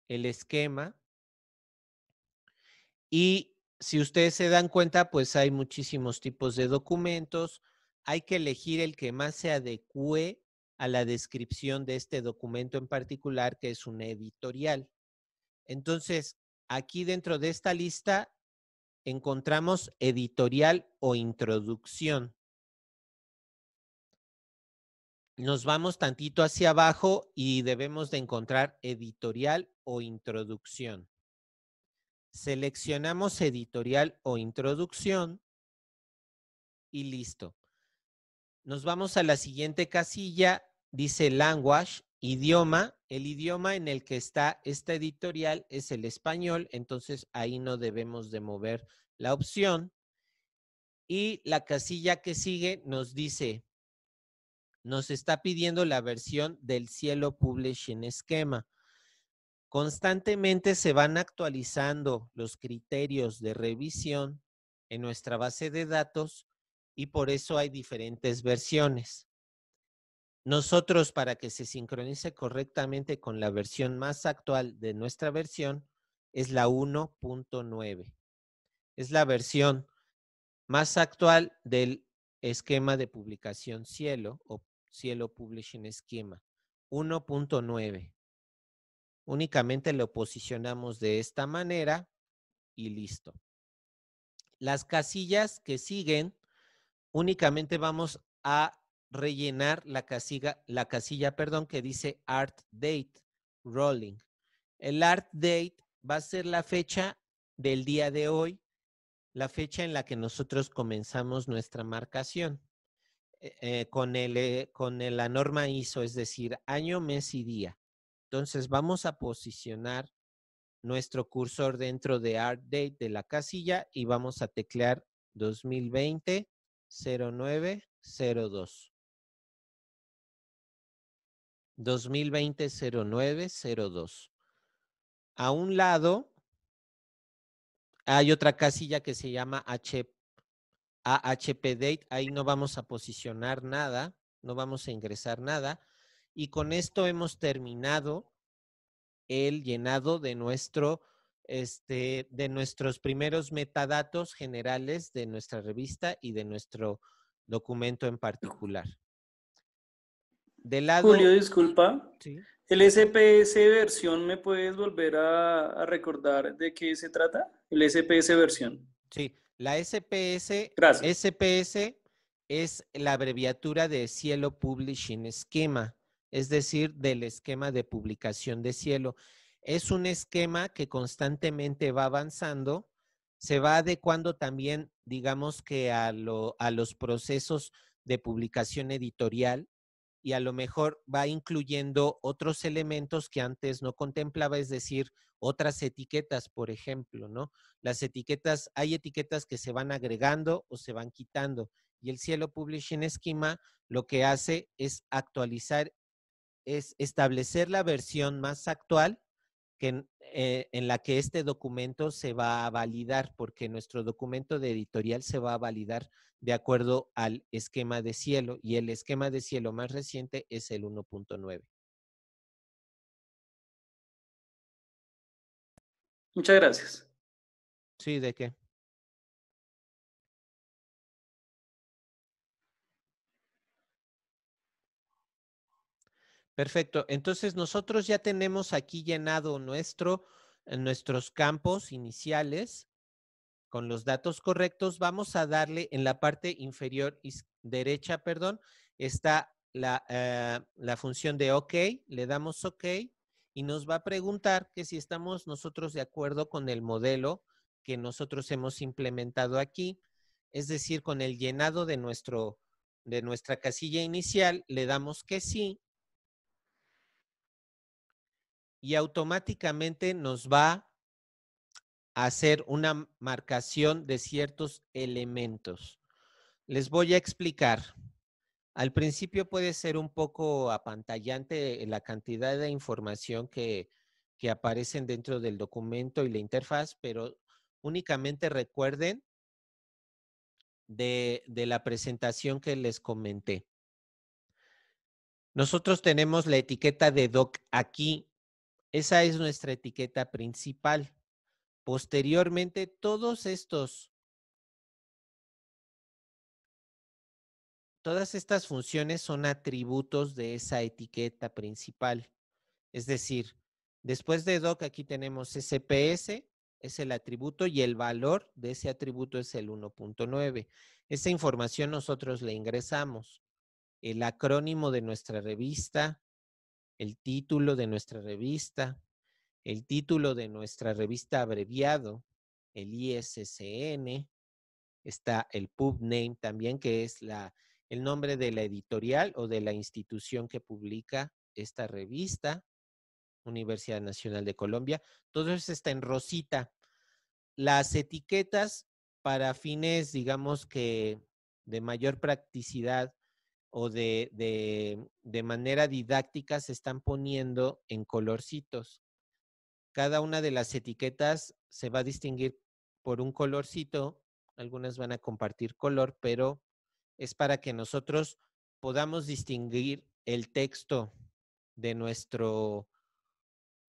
el esquema. Y si ustedes se dan cuenta, pues hay muchísimos tipos de documentos. Hay que elegir el que más se adecue a la descripción de este documento en particular, que es un editorial. Entonces, aquí dentro de esta lista encontramos editorial o introducción. Nos vamos tantito hacia abajo y debemos de encontrar editorial o introducción. Seleccionamos editorial o introducción y listo. Nos vamos a la siguiente casilla dice language, idioma. El idioma en el que está esta editorial es el español, entonces ahí no debemos de mover la opción. Y la casilla que sigue nos dice, nos está pidiendo la versión del cielo publishing esquema. Constantemente se van actualizando los criterios de revisión en nuestra base de datos y por eso hay diferentes versiones. Nosotros, para que se sincronice correctamente con la versión más actual de nuestra versión, es la 1.9. Es la versión más actual del esquema de publicación Cielo o Cielo Publishing Schema 1.9. Únicamente lo posicionamos de esta manera y listo. Las casillas que siguen, únicamente vamos a rellenar la casilla, la casilla, perdón, que dice Art Date Rolling. El Art Date va a ser la fecha del día de hoy, la fecha en la que nosotros comenzamos nuestra marcación eh, eh, con, el, eh, con la norma ISO, es decir, año, mes y día. Entonces vamos a posicionar nuestro cursor dentro de Art Date de la casilla y vamos a teclear 2020 0902. 2020-0902. A un lado hay otra casilla que se llama H, AHP Date. Ahí no vamos a posicionar nada, no vamos a ingresar nada. Y con esto hemos terminado el llenado de nuestro este, de nuestros primeros metadatos generales de nuestra revista y de nuestro documento en particular. Julio, disculpa. ¿El SPS versión me puedes volver a, recordar de qué se trata? El SPS versión. Sí, la SPS, SPS es la abreviatura de Cielo Publishing Schema, es decir, del esquema de publicación de Cielo. Es un esquema que constantemente va avanzando, se va adecuando también, digamos que a, a los procesos de publicación editorial y a lo mejor va incluyendo otros elementos que antes no contemplaba, es decir, otras etiquetas, por ejemplo, ¿no? Las etiquetas, hay etiquetas que se van agregando o se van quitando y el Cielo Publishing Schema lo que hace es actualizar, es establecer la versión más actual que, eh, en la que este documento se va a validar, porque nuestro documento de editorial se va a validar de acuerdo al esquema de cielo y el esquema de cielo más reciente es el 1.9. Muchas gracias. Sí, ¿de qué? Perfecto. Entonces nosotros ya tenemos aquí llenado nuestro, nuestros campos iniciales con los datos correctos, vamos a darle en la parte inferior derecha, perdón, está la, eh, la función de OK, le damos OK y nos va a preguntar que si estamos nosotros de acuerdo con el modelo que nosotros hemos implementado aquí, es decir, con el llenado de, nuestro, de nuestra casilla inicial, le damos que sí y automáticamente nos va hacer una marcación de ciertos elementos. Les voy a explicar. Al principio puede ser un poco apantallante la cantidad de información que, que aparecen dentro del documento y la interfaz, pero únicamente recuerden de, de la presentación que les comenté. Nosotros tenemos la etiqueta de doc aquí. Esa es nuestra etiqueta principal. Posteriormente, todos estos, todas estas funciones son atributos de esa etiqueta principal. Es decir, después de doc aquí tenemos SPS, es el atributo y el valor de ese atributo es el 1.9. Esa información nosotros le ingresamos. El acrónimo de nuestra revista, el título de nuestra revista, el título de nuestra revista abreviado, el ISSN, está el pub name también, que es la, el nombre de la editorial o de la institución que publica esta revista, Universidad Nacional de Colombia. Todo eso está en rosita. Las etiquetas para fines, digamos que de mayor practicidad o de, de, de manera didáctica, se están poniendo en colorcitos. Cada una de las etiquetas se va a distinguir por un colorcito. Algunas van a compartir color, pero es para que nosotros podamos distinguir el texto de nuestro,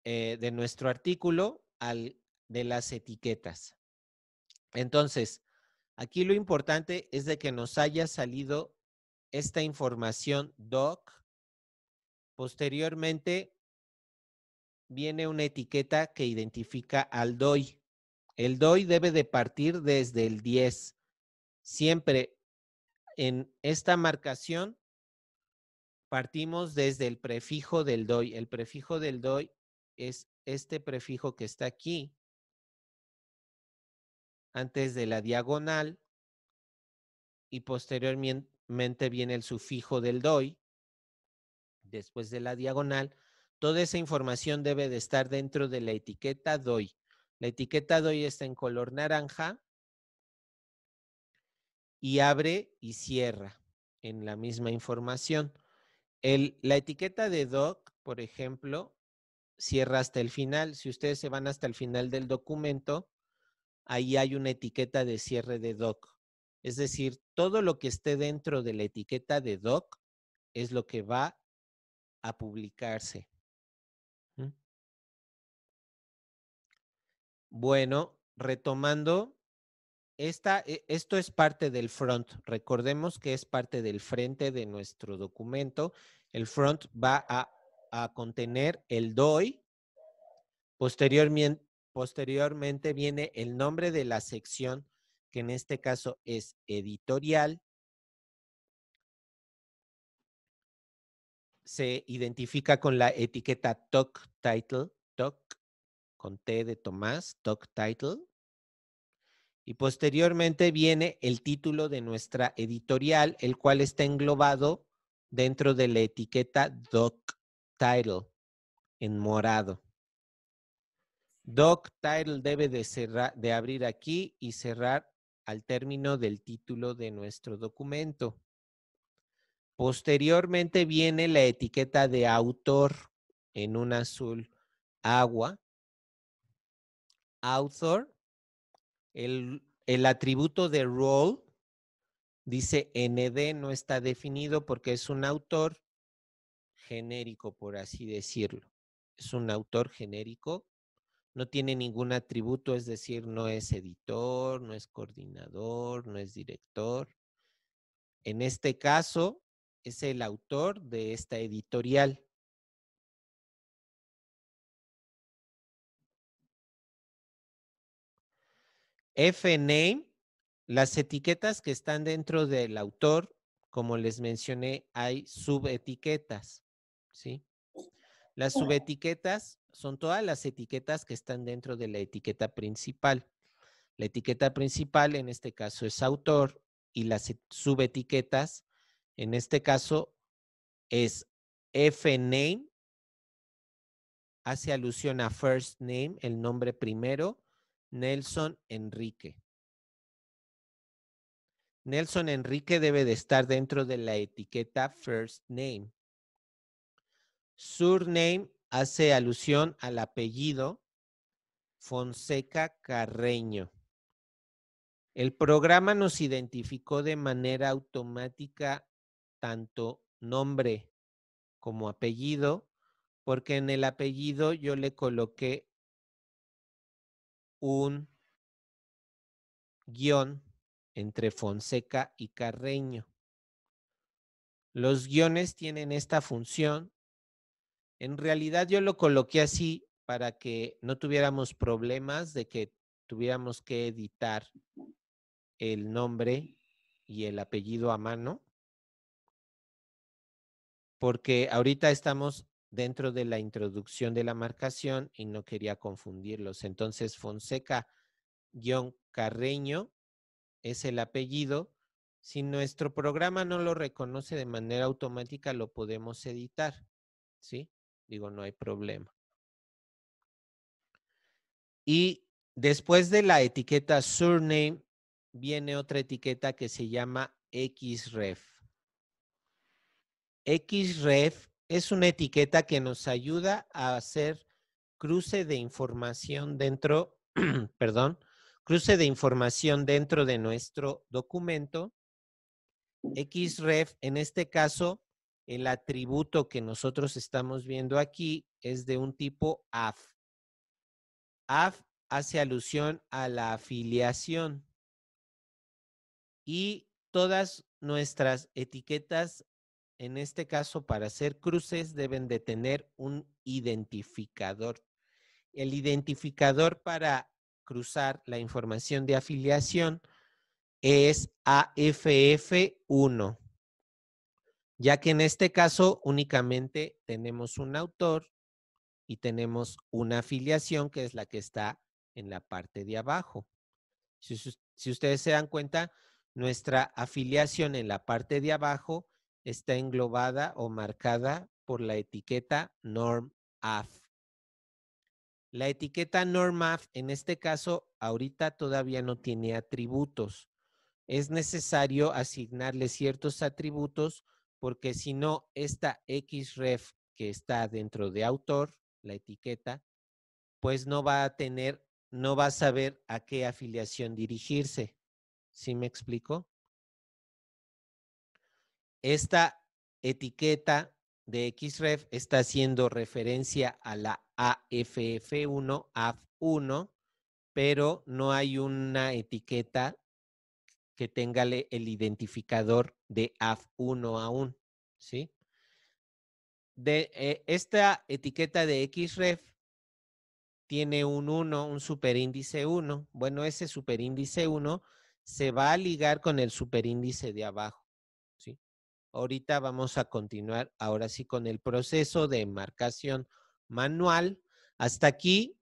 eh, de nuestro artículo al de las etiquetas. Entonces, aquí lo importante es de que nos haya salido esta información doc. Posteriormente, viene una etiqueta que identifica al DOI. El DOI debe de partir desde el 10. Siempre en esta marcación partimos desde el prefijo del DOI. El prefijo del DOI es este prefijo que está aquí, antes de la diagonal, y posteriormente viene el sufijo del DOI, después de la diagonal. Toda esa información debe de estar dentro de la etiqueta DOI. La etiqueta DOI está en color naranja y abre y cierra en la misma información. La etiqueta de doc, por ejemplo, cierra hasta el final. Si ustedes se van hasta el final del documento, ahí hay una etiqueta de cierre de doc. Es decir, todo lo que esté dentro de la etiqueta de doc es lo que va a publicarse. Bueno, retomando, esta, e, esto es parte del front. Recordemos que es parte del frente de nuestro documento. El front va a, a contener el DOI. Posteriormente, posteriormente viene el nombre de la sección, que en este caso es editorial. Se identifica con la etiqueta TOC title, TOC con T de Tomás, Talk Title. Y posteriormente viene el título de nuestra editorial, el cual está englobado dentro de la etiqueta Doc Title en morado. Doc Title debe de abrir aquí y cerrar al término del título de nuestro documento. Posteriormente viene la etiqueta de autor en un azul agua author, el, el atributo de role dice ND no está definido porque es un autor genérico, por así decirlo. Es un autor genérico, no tiene ningún atributo, es decir, no es editor, no es coordinador, no es director. En este caso, es el autor de esta editorial. F-name, las etiquetas que están dentro del autor, como les mencioné, hay subetiquetas, ¿sí? Las subetiquetas son todas las etiquetas que están dentro de la etiqueta principal. La etiqueta principal en este caso es autor y las subetiquetas en este caso es F-name, hace alusión a first name, el nombre primero, Nelson Enrique. Nelson Enrique debe de estar dentro de la etiqueta first name. Surname hace alusión al apellido Fonseca Carreño. El programa nos identificó de manera automática tanto nombre como apellido, porque en el apellido yo le coloqué un guion entre Fonseca y Carreño. Los guiones tienen esta función. En realidad yo lo coloqué así para que no tuviéramos problemas de que tuviéramos que editar el nombre y el apellido a mano, porque ahorita estamos dentro de la introducción de la marcación y no quería confundirlos. Entonces, Fonseca-Carreño es el apellido. Si nuestro programa no lo reconoce de manera automática, lo podemos editar. ¿Sí? Digo, no hay problema. Y después de la etiqueta surname, viene otra etiqueta que se llama XREF. XREF es una etiqueta que nos ayuda a hacer cruce de información dentro, perdón, cruce de información dentro de nuestro documento. XREF, en este caso, el atributo que nosotros estamos viendo aquí es de un tipo AF. AF hace alusión a la afiliación y todas nuestras etiquetas, en este caso para hacer cruces, deben de tener un identificador. El identificador para cruzar la información de afiliación es AFF1, ya que en este caso únicamente tenemos un autor y tenemos una afiliación que es la que está en la parte de abajo. Si, ustedes se dan cuenta, nuestra afiliación en la parte de abajo está englobada o marcada por la etiqueta NORMAF. La etiqueta NORMAF en este caso ahorita todavía no tiene atributos. Es necesario asignarle ciertos atributos porque si no, esta XREF que está dentro de autor, la etiqueta, pues no va a tener, no va a saber a qué afiliación dirigirse. ¿Sí me explico? Esta etiqueta de XREF está haciendo referencia a la AFF1, AF1, pero no hay una etiqueta que tenga el identificador de AF1 aún, ¿sí? De eh, esta etiqueta de XREF tiene un 1, un superíndice 1. Bueno, ese superíndice 1 se va a ligar con el superíndice de abajo. ¿sí? Ahorita vamos a continuar ahora sí con el proceso de marcación manual. Hasta aquí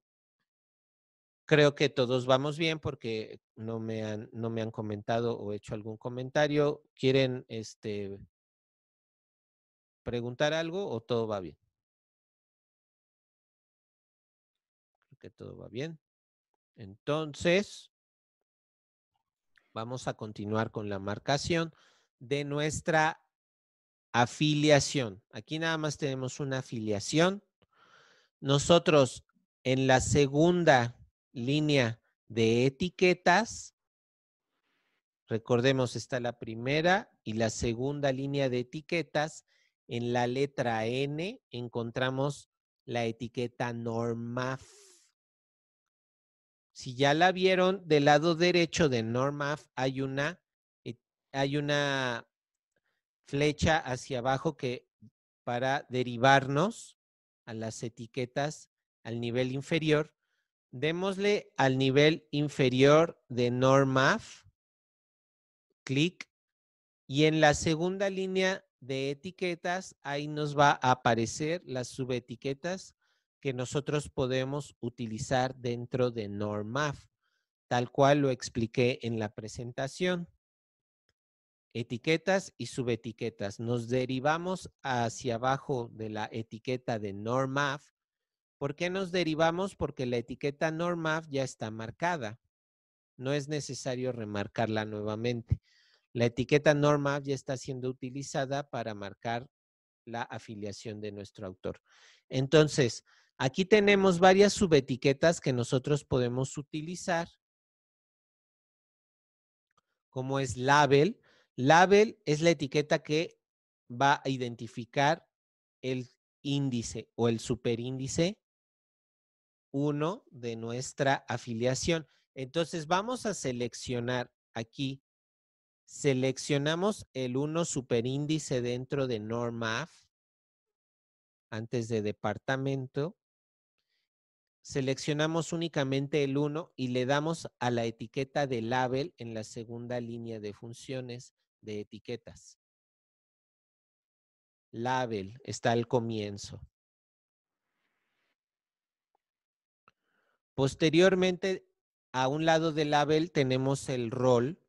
creo que todos vamos bien porque no me han, no me han comentado o hecho algún comentario. ¿Quieren este, preguntar algo o todo va bien? Creo que todo va bien. Entonces, Vamos a continuar con la marcación de nuestra afiliación. Aquí nada más tenemos una afiliación. Nosotros en la segunda línea de etiquetas, recordemos, está la primera y la segunda línea de etiquetas. En la letra N encontramos la etiqueta NORMAF. Si ya la vieron, del lado derecho de NORMAF hay una, eh, hay una flecha hacia abajo que para derivarnos a las etiquetas al nivel inferior, démosle al nivel inferior de NORMAF, clic, y en la segunda línea de etiquetas, ahí nos va a aparecer las subetiquetas que nosotros podemos utilizar dentro de NORMAF, tal cual lo expliqué en la presentación. Etiquetas y subetiquetas. Nos derivamos hacia abajo de la etiqueta de NORMAF. ¿Por qué nos derivamos? Porque la etiqueta NORMAF ya está marcada. No es necesario remarcarla nuevamente. La etiqueta NORMAF ya está siendo utilizada para marcar la afiliación de nuestro autor. Entonces, aquí tenemos varias subetiquetas que nosotros podemos utilizar, como es label. Label es la etiqueta que va a identificar el índice o el superíndice 1 de nuestra afiliación. Entonces vamos a seleccionar aquí, seleccionamos el 1 superíndice dentro de NORMAF, antes de departamento, seleccionamos únicamente el 1 y le damos a la etiqueta de label en la segunda línea de funciones de etiquetas. Label está al comienzo. Posteriormente, a un lado del label tenemos el rol.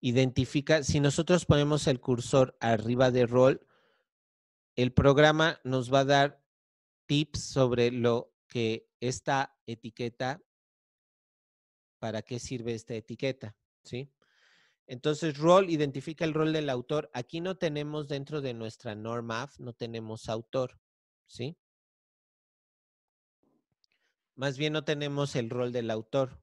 Identifica, si nosotros ponemos el cursor arriba de rol, el programa nos va a dar tips sobre lo que esta etiqueta, para qué sirve esta etiqueta, ¿sí? Entonces, rol identifica el rol del autor. Aquí no tenemos dentro de nuestra NORMAF, no tenemos autor, ¿sí? Más bien no tenemos el rol del autor.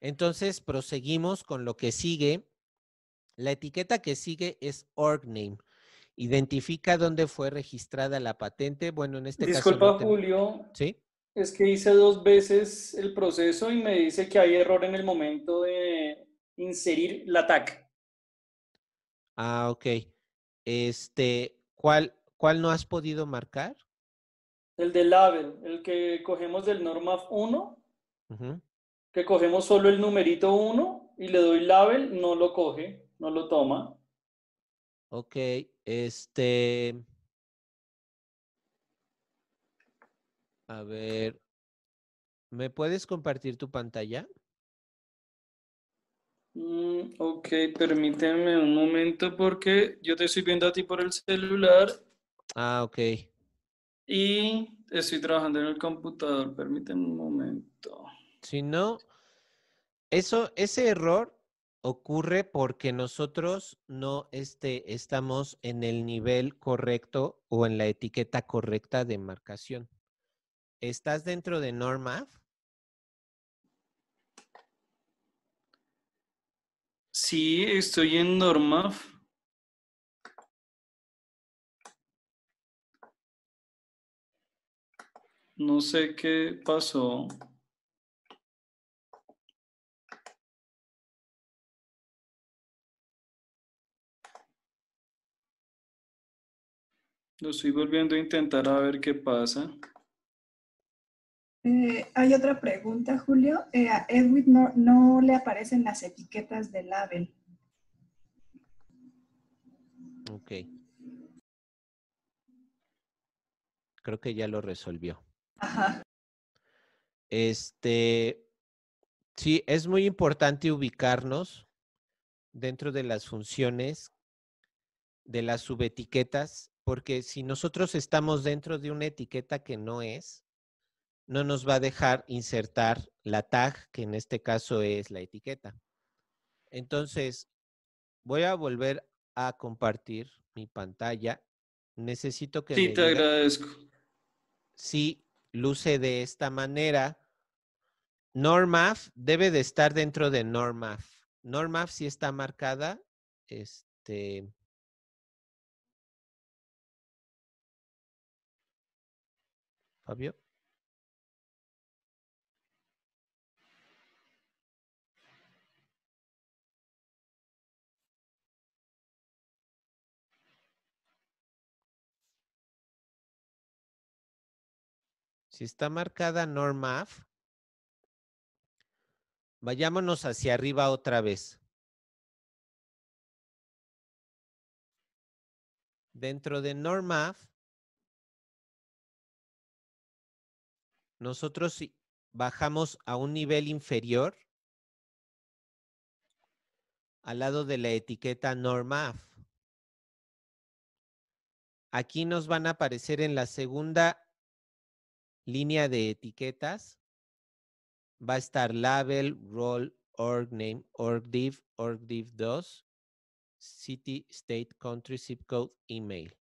Entonces, proseguimos con lo que sigue. La etiqueta que sigue es org name. Identifica dónde fue registrada la patente. Bueno, en este caso. Disculpa, Julio. Sí. Es que hice dos veces el proceso y me dice que hay error en el momento de inserir la TAC. Ah, ok. Este, ¿cuál, ¿cuál no has podido marcar? El de label, el que cogemos del NORMAF 1, que cogemos solo el numerito 1 y le doy label, no lo coge, no lo toma. Ok, este... A ver, ¿me puedes compartir tu pantalla? Mm, ok, permíteme un momento porque yo te estoy viendo a ti por el celular. Ah, ok. Y estoy trabajando en el computador. Permíteme un momento. Si no, eso, ese error ocurre porque nosotros no este, estamos en el nivel correcto o en la etiqueta correcta de marcación. ¿Estás dentro de NORMAF? Sí, estoy en NORMAF. No sé qué pasó. Lo estoy volviendo a intentar a ver qué pasa. Eh, hay otra pregunta, Julio. Eh, a Edwin no, le aparecen las etiquetas de label. Ok. Creo que ya lo resolvió. Ajá. Este, sí, es muy importante ubicarnos dentro de las funciones de las subetiquetas, porque si nosotros estamos dentro de una etiqueta que no es, no nos va a dejar insertar la tag, que en este caso es la etiqueta. Entonces, voy a volver a compartir mi pantalla. Necesito que... Sí, te agradezco. Si luce de esta manera, NORMAF debe de estar dentro de NORMAF. NORMAF si está marcada, este... Fabio. Si está marcada NORMAF, vayámonos hacia arriba otra vez. Dentro de NORMAF, nosotros bajamos a un nivel inferior al lado de la etiqueta NORMAF. Aquí nos van a aparecer en la segunda línea de etiquetas va a estar label, role, org name, org div, org div 2, city, state, country, zip code, email.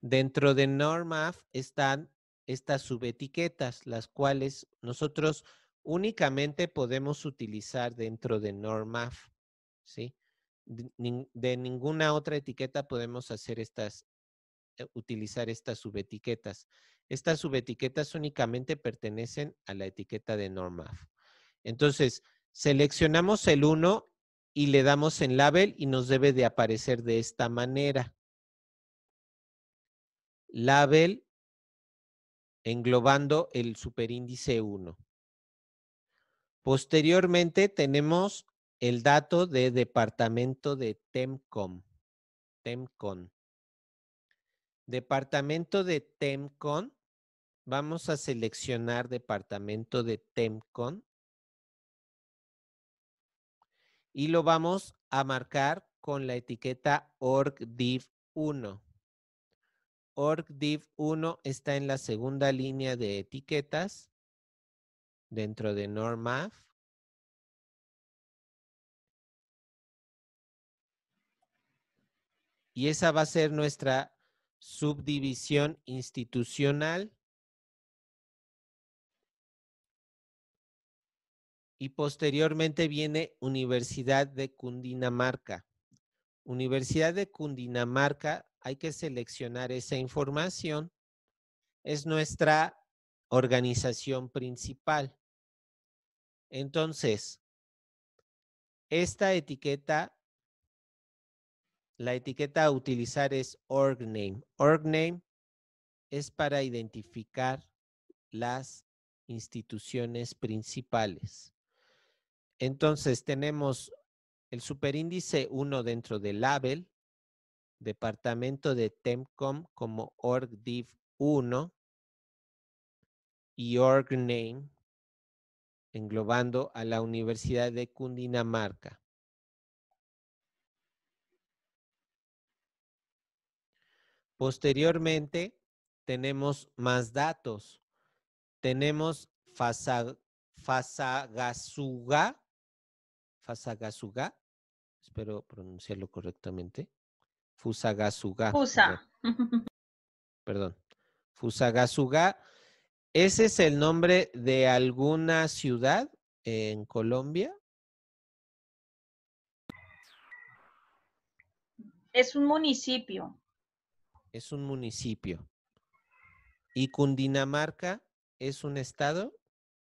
Dentro de NORMAF están estas subetiquetas, las cuales nosotros únicamente podemos utilizar dentro de NORMAF, ¿sí? De, ninguna otra etiqueta podemos hacer estas, eh, utilizar estas subetiquetas. Estas subetiquetas únicamente pertenecen a la etiqueta de NORMAF. Entonces, seleccionamos el 1 y le damos en label y nos debe de aparecer de esta manera. Label englobando el superíndice 1. Posteriormente tenemos el dato de departamento de TEMCOM. TEMCON. Departamento de TEMCON. Vamos a seleccionar departamento de TEMCON. Y lo vamos a marcar con la etiqueta orgdiv1. orgdiv1 está en la segunda línea de etiquetas dentro de NORMAF. Y esa va a ser nuestra subdivisión institucional. Y posteriormente viene Universidad de Cundinamarca. Universidad de Cundinamarca, hay que seleccionar esa información. Es nuestra organización principal. Entonces, esta etiqueta, la etiqueta a utilizar es org name. Org name es para identificar las instituciones principales. Entonces, tenemos el superíndice 1 dentro del label, departamento de TEMCOM como orgdiv 1 y org name englobando a la Universidad de Cundinamarca. Posteriormente, tenemos más datos. Tenemos Fasagasuga, Fasagasuga, espero pronunciarlo correctamente. Fusagasuga. Fusa. Perdón. Fusagasuga ¿Ese es el nombre de alguna ciudad en Colombia? Es un municipio. Es un municipio. ¿Y Cundinamarca es un estado?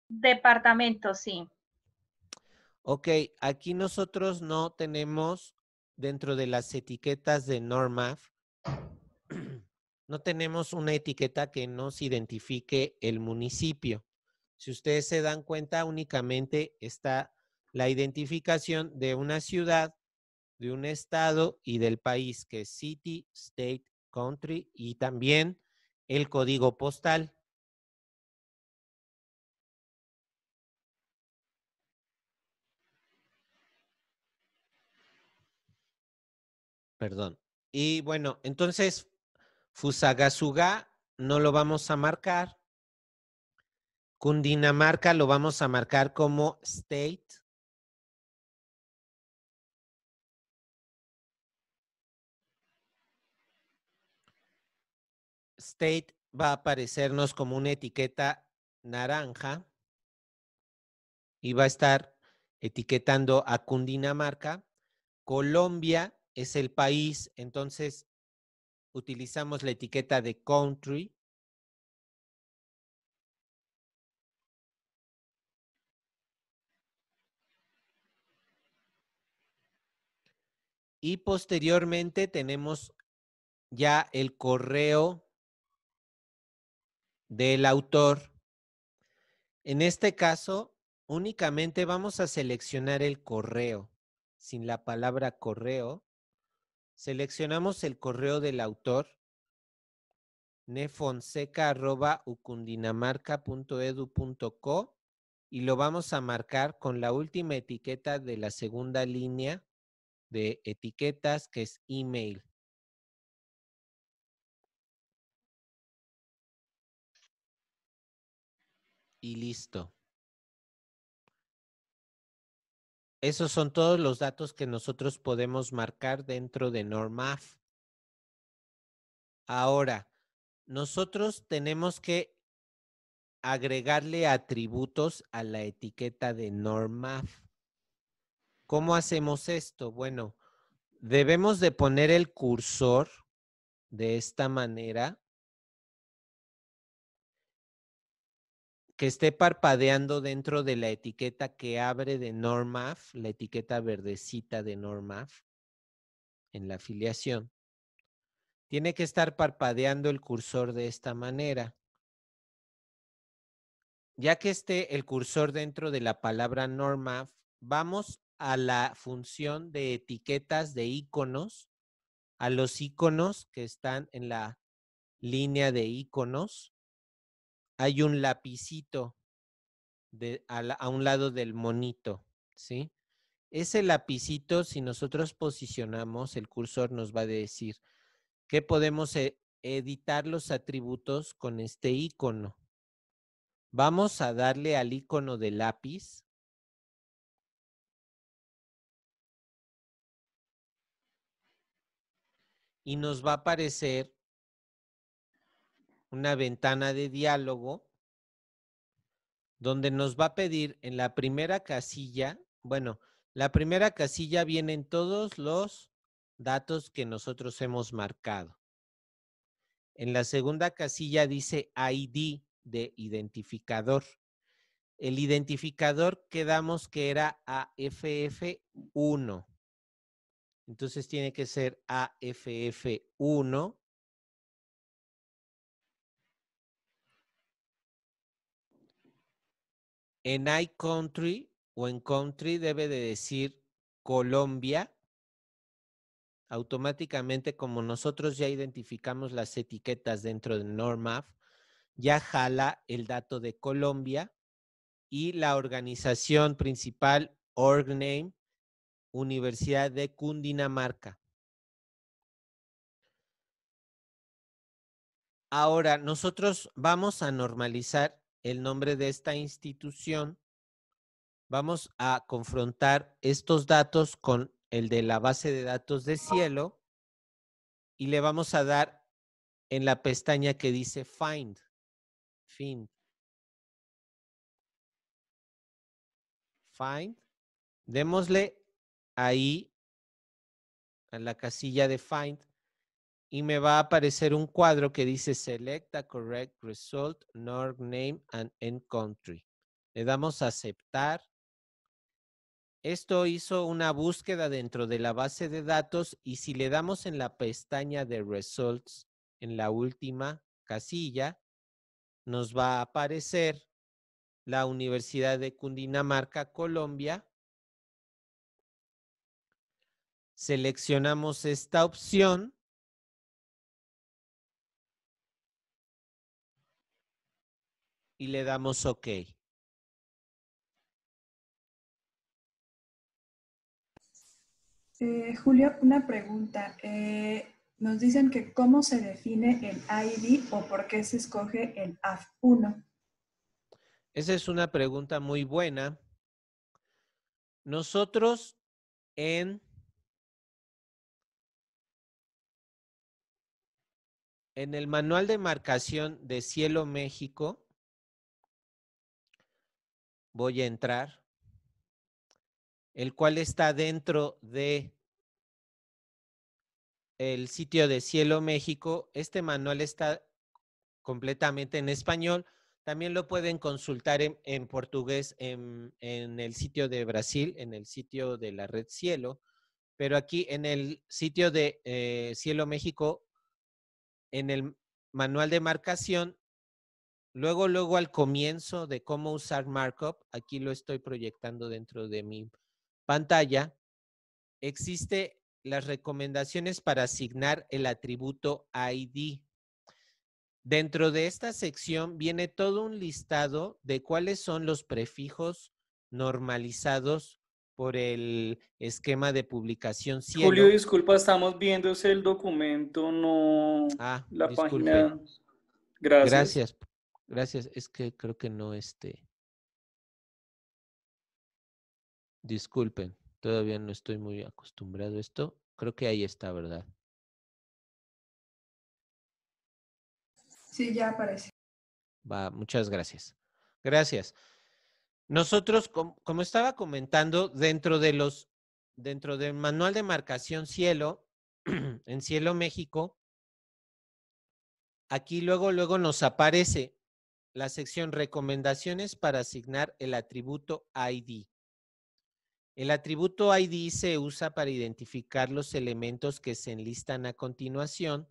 Departamento, sí. Ok, aquí nosotros no tenemos dentro de las etiquetas de NORMAF no tenemos una etiqueta que nos identifique el municipio. Si ustedes se dan cuenta, únicamente está la identificación de una ciudad, de un estado y del país, que es city, state, country y también el código postal. Perdón. Y bueno, entonces Fusagasuga no lo vamos a marcar. Cundinamarca lo vamos a marcar como state. State va a aparecernos como una etiqueta naranja y va a estar etiquetando a Cundinamarca. Colombia es el país, entonces utilizamos la etiqueta de country. Y posteriormente tenemos ya el correo del autor. En este caso, únicamente vamos a seleccionar el correo sin la palabra correo Seleccionamos el correo del autor, nefonseca.ucundinamarca.edu.co y lo vamos a marcar con la última etiqueta de la segunda línea de etiquetas que es email. y listo. Esos son todos los datos que nosotros podemos marcar dentro de NORMAF. Ahora, nosotros tenemos que agregarle atributos a la etiqueta de NORMAF. ¿Cómo hacemos esto? Bueno, debemos de poner el cursor de esta manera que esté parpadeando dentro de la etiqueta que abre de NORMAF, la etiqueta verdecita de NORMAF en la afiliación. Tiene que estar parpadeando el cursor de esta manera. Ya que esté el cursor dentro de la palabra NORMAF, vamos a la función de etiquetas de iconos, a los iconos que están en la línea de iconos hay un lapicito a, un lado del monito, ¿sí? Ese lapicito, si nosotros posicionamos, el cursor nos va a decir que podemos e, editar los atributos con este icono. Vamos a darle al icono de lápiz. Y nos va a aparecer una ventana de diálogo donde nos va a pedir en la primera casilla, bueno, la primera casilla vienen todos los datos que nosotros hemos marcado. En la segunda casilla dice ID de identificador. El identificador quedamos que era AFF1. Entonces tiene que ser AFF1 En iCountry o en country debe de decir Colombia. Automáticamente, como nosotros ya identificamos las etiquetas dentro de NORMAF, ya jala el dato de Colombia y la organización principal, OrgName, Universidad de Cundinamarca. Ahora, nosotros vamos a normalizar el nombre de esta institución, vamos a confrontar estos datos con el de la base de datos de cielo y le vamos a dar en la pestaña que dice Find. Find. Find. Démosle ahí a la casilla de Find y me va a aparecer un cuadro que dice Select a correct result, NORG name and end country. Le damos a aceptar. Esto hizo una búsqueda dentro de la base de datos y si le damos en la pestaña de results, en la última casilla, nos va a aparecer la Universidad de Cundinamarca, Colombia. Seleccionamos esta opción y le damos OK. Eh, Julio, una pregunta. Eh, nos dicen que cómo se define el ID o por qué se escoge el AF1. Esa es una pregunta muy buena. Nosotros en en el manual de marcación de Cielo México voy a entrar, el cual está dentro de el sitio de Cielo México. Este manual está completamente en español. También lo pueden consultar en, portugués en, el sitio de Brasil, en el sitio de la red Cielo. Pero aquí en el sitio de eh, Cielo México, en el manual de marcación, Luego, luego al comienzo de cómo usar markup, aquí lo estoy proyectando dentro de mi pantalla, existe las recomendaciones para asignar el atributo ID. Dentro de esta sección viene todo un listado de cuáles son los prefijos normalizados por el esquema de publicación cielo. Julio, disculpa, estamos viendo el documento, no ah, la página. Gracias. Gracias. Gracias. Es que creo que no este. Disculpen, todavía no estoy muy acostumbrado a esto. Creo que ahí está, ¿verdad? Sí, ya aparece. Va, muchas gracias. Gracias. Nosotros, como estaba comentando, dentro de los, dentro del manual de marcación cielo, en Cielo México, aquí luego, luego nos aparece la sección recomendaciones para asignar el atributo ID. El atributo ID se usa para identificar los elementos que se enlistan a continuación,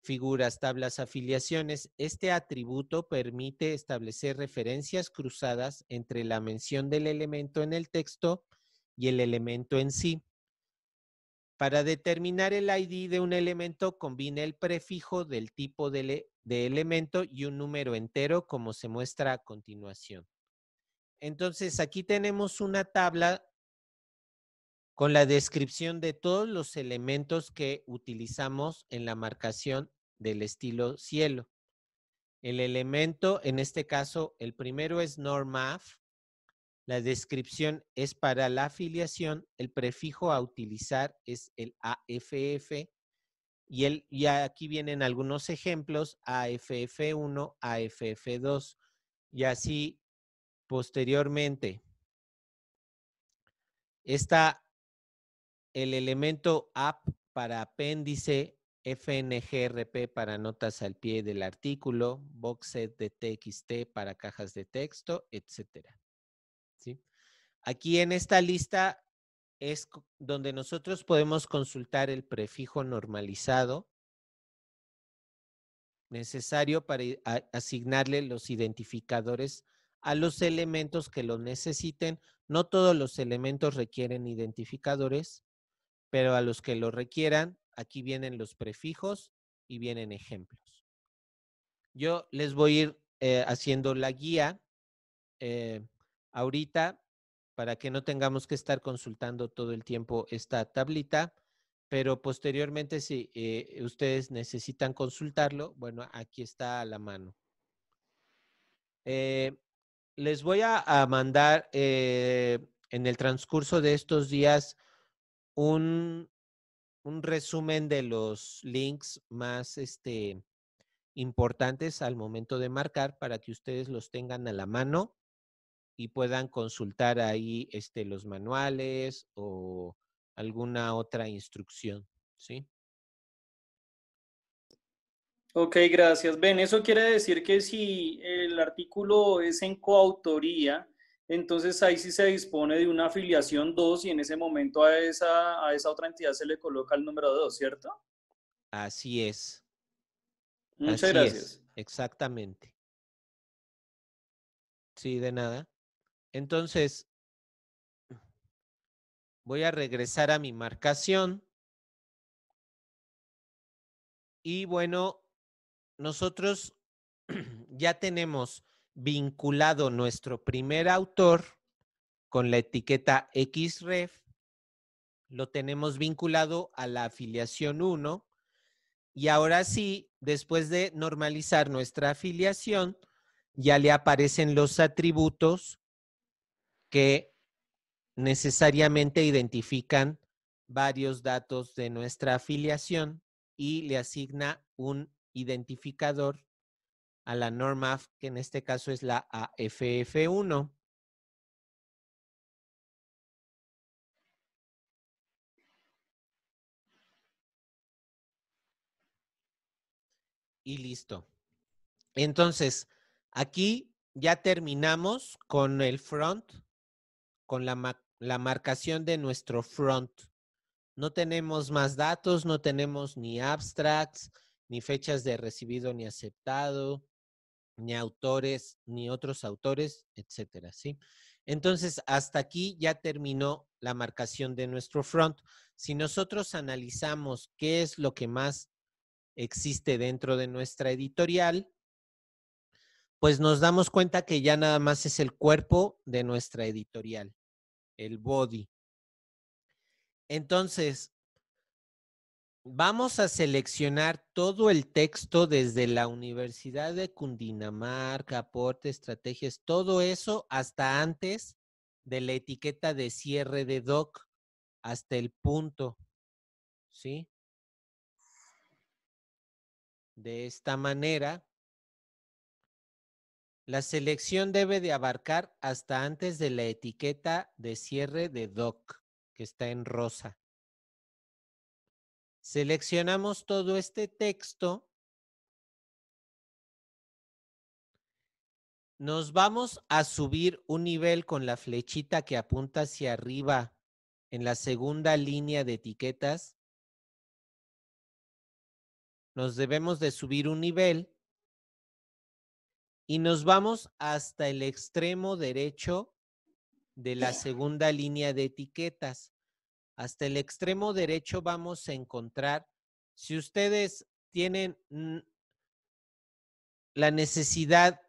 figuras, tablas, afiliaciones. Este atributo permite establecer referencias cruzadas entre la mención del elemento en el texto y el elemento en sí. Para determinar el ID de un elemento, combina el prefijo del tipo de, de elemento y un número entero como se muestra a continuación. Entonces, aquí tenemos una tabla con la descripción de todos los elementos que utilizamos en la marcación del estilo cielo. El elemento, en este caso, el primero es NORMAF. La descripción es para la afiliación. El prefijo a utilizar es el AFF. Y, el, y aquí vienen algunos ejemplos, AFF1, AFF2. Y así posteriormente. Está el elemento app para apéndice, FNGRP para notas al pie del artículo, boxset de TXT para cajas de texto, etcétera. ¿Sí? Aquí en esta lista es donde nosotros podemos consultar el prefijo normalizado necesario para asignarle los identificadores a los elementos que lo necesiten. No todos los elementos requieren identificadores, pero a los que lo requieran, aquí vienen los prefijos y vienen ejemplos. Yo les voy a ir eh, haciendo la guía eh, ahorita para que no tengamos que estar consultando todo el tiempo esta tablita, pero posteriormente si eh, ustedes necesitan consultarlo, bueno, aquí está a la mano. les voy a, mandar en el transcurso de estos días un, un resumen de los links más este, importantes al momento de marcar para que ustedes los tengan a la mano y puedan consultar ahí este, los manuales o alguna otra instrucción, ¿sí? Ok, gracias. Ben, eso quiere decir que si el artículo es en coautoría, entonces ahí sí se dispone de una afiliación 2 y en ese momento a esa, a esa otra entidad se le coloca el número 2, ¿cierto? Así es. Muchas gracias. Exactamente. Sí, de nada. Entonces, voy a regresar a mi marcación. Y bueno, nosotros ya tenemos vinculado nuestro primer autor con la etiqueta XREF, lo tenemos vinculado a la afiliación 1 y ahora sí, después de normalizar nuestra afiliación, ya le aparecen los atributos que necesariamente identifican varios datos de nuestra afiliación y le asigna un identificador a la norma que en este caso es la AFF1. Y listo. Entonces, aquí ya terminamos con el front, con la, la marcación de nuestro front. No tenemos más datos, no tenemos ni abstracts, ni fechas de recibido ni aceptado, ni autores, ni otros autores, etcétera, ¿sí? Entonces, hasta aquí ya terminó la marcación de nuestro front. Si nosotros analizamos qué es lo que más existe dentro de nuestra editorial, pues nos damos cuenta que ya nada más es el cuerpo de nuestra editorial, el body. Entonces, Vamos a seleccionar todo el texto desde la Universidad de Cundinamarca, aporte, estrategias, todo eso hasta antes de la etiqueta de cierre de doc, hasta el punto. ¿Sí? De esta manera, la selección debe de abarcar hasta antes de la etiqueta de cierre de doc, que está en rosa. Seleccionamos todo este texto. Nos vamos a subir un nivel con la flechita que apunta hacia arriba en la segunda línea de etiquetas. Nos debemos de subir un nivel y nos vamos hasta el extremo derecho de la segunda línea de etiquetas. Hasta el extremo derecho vamos a encontrar, si ustedes tienen la necesidad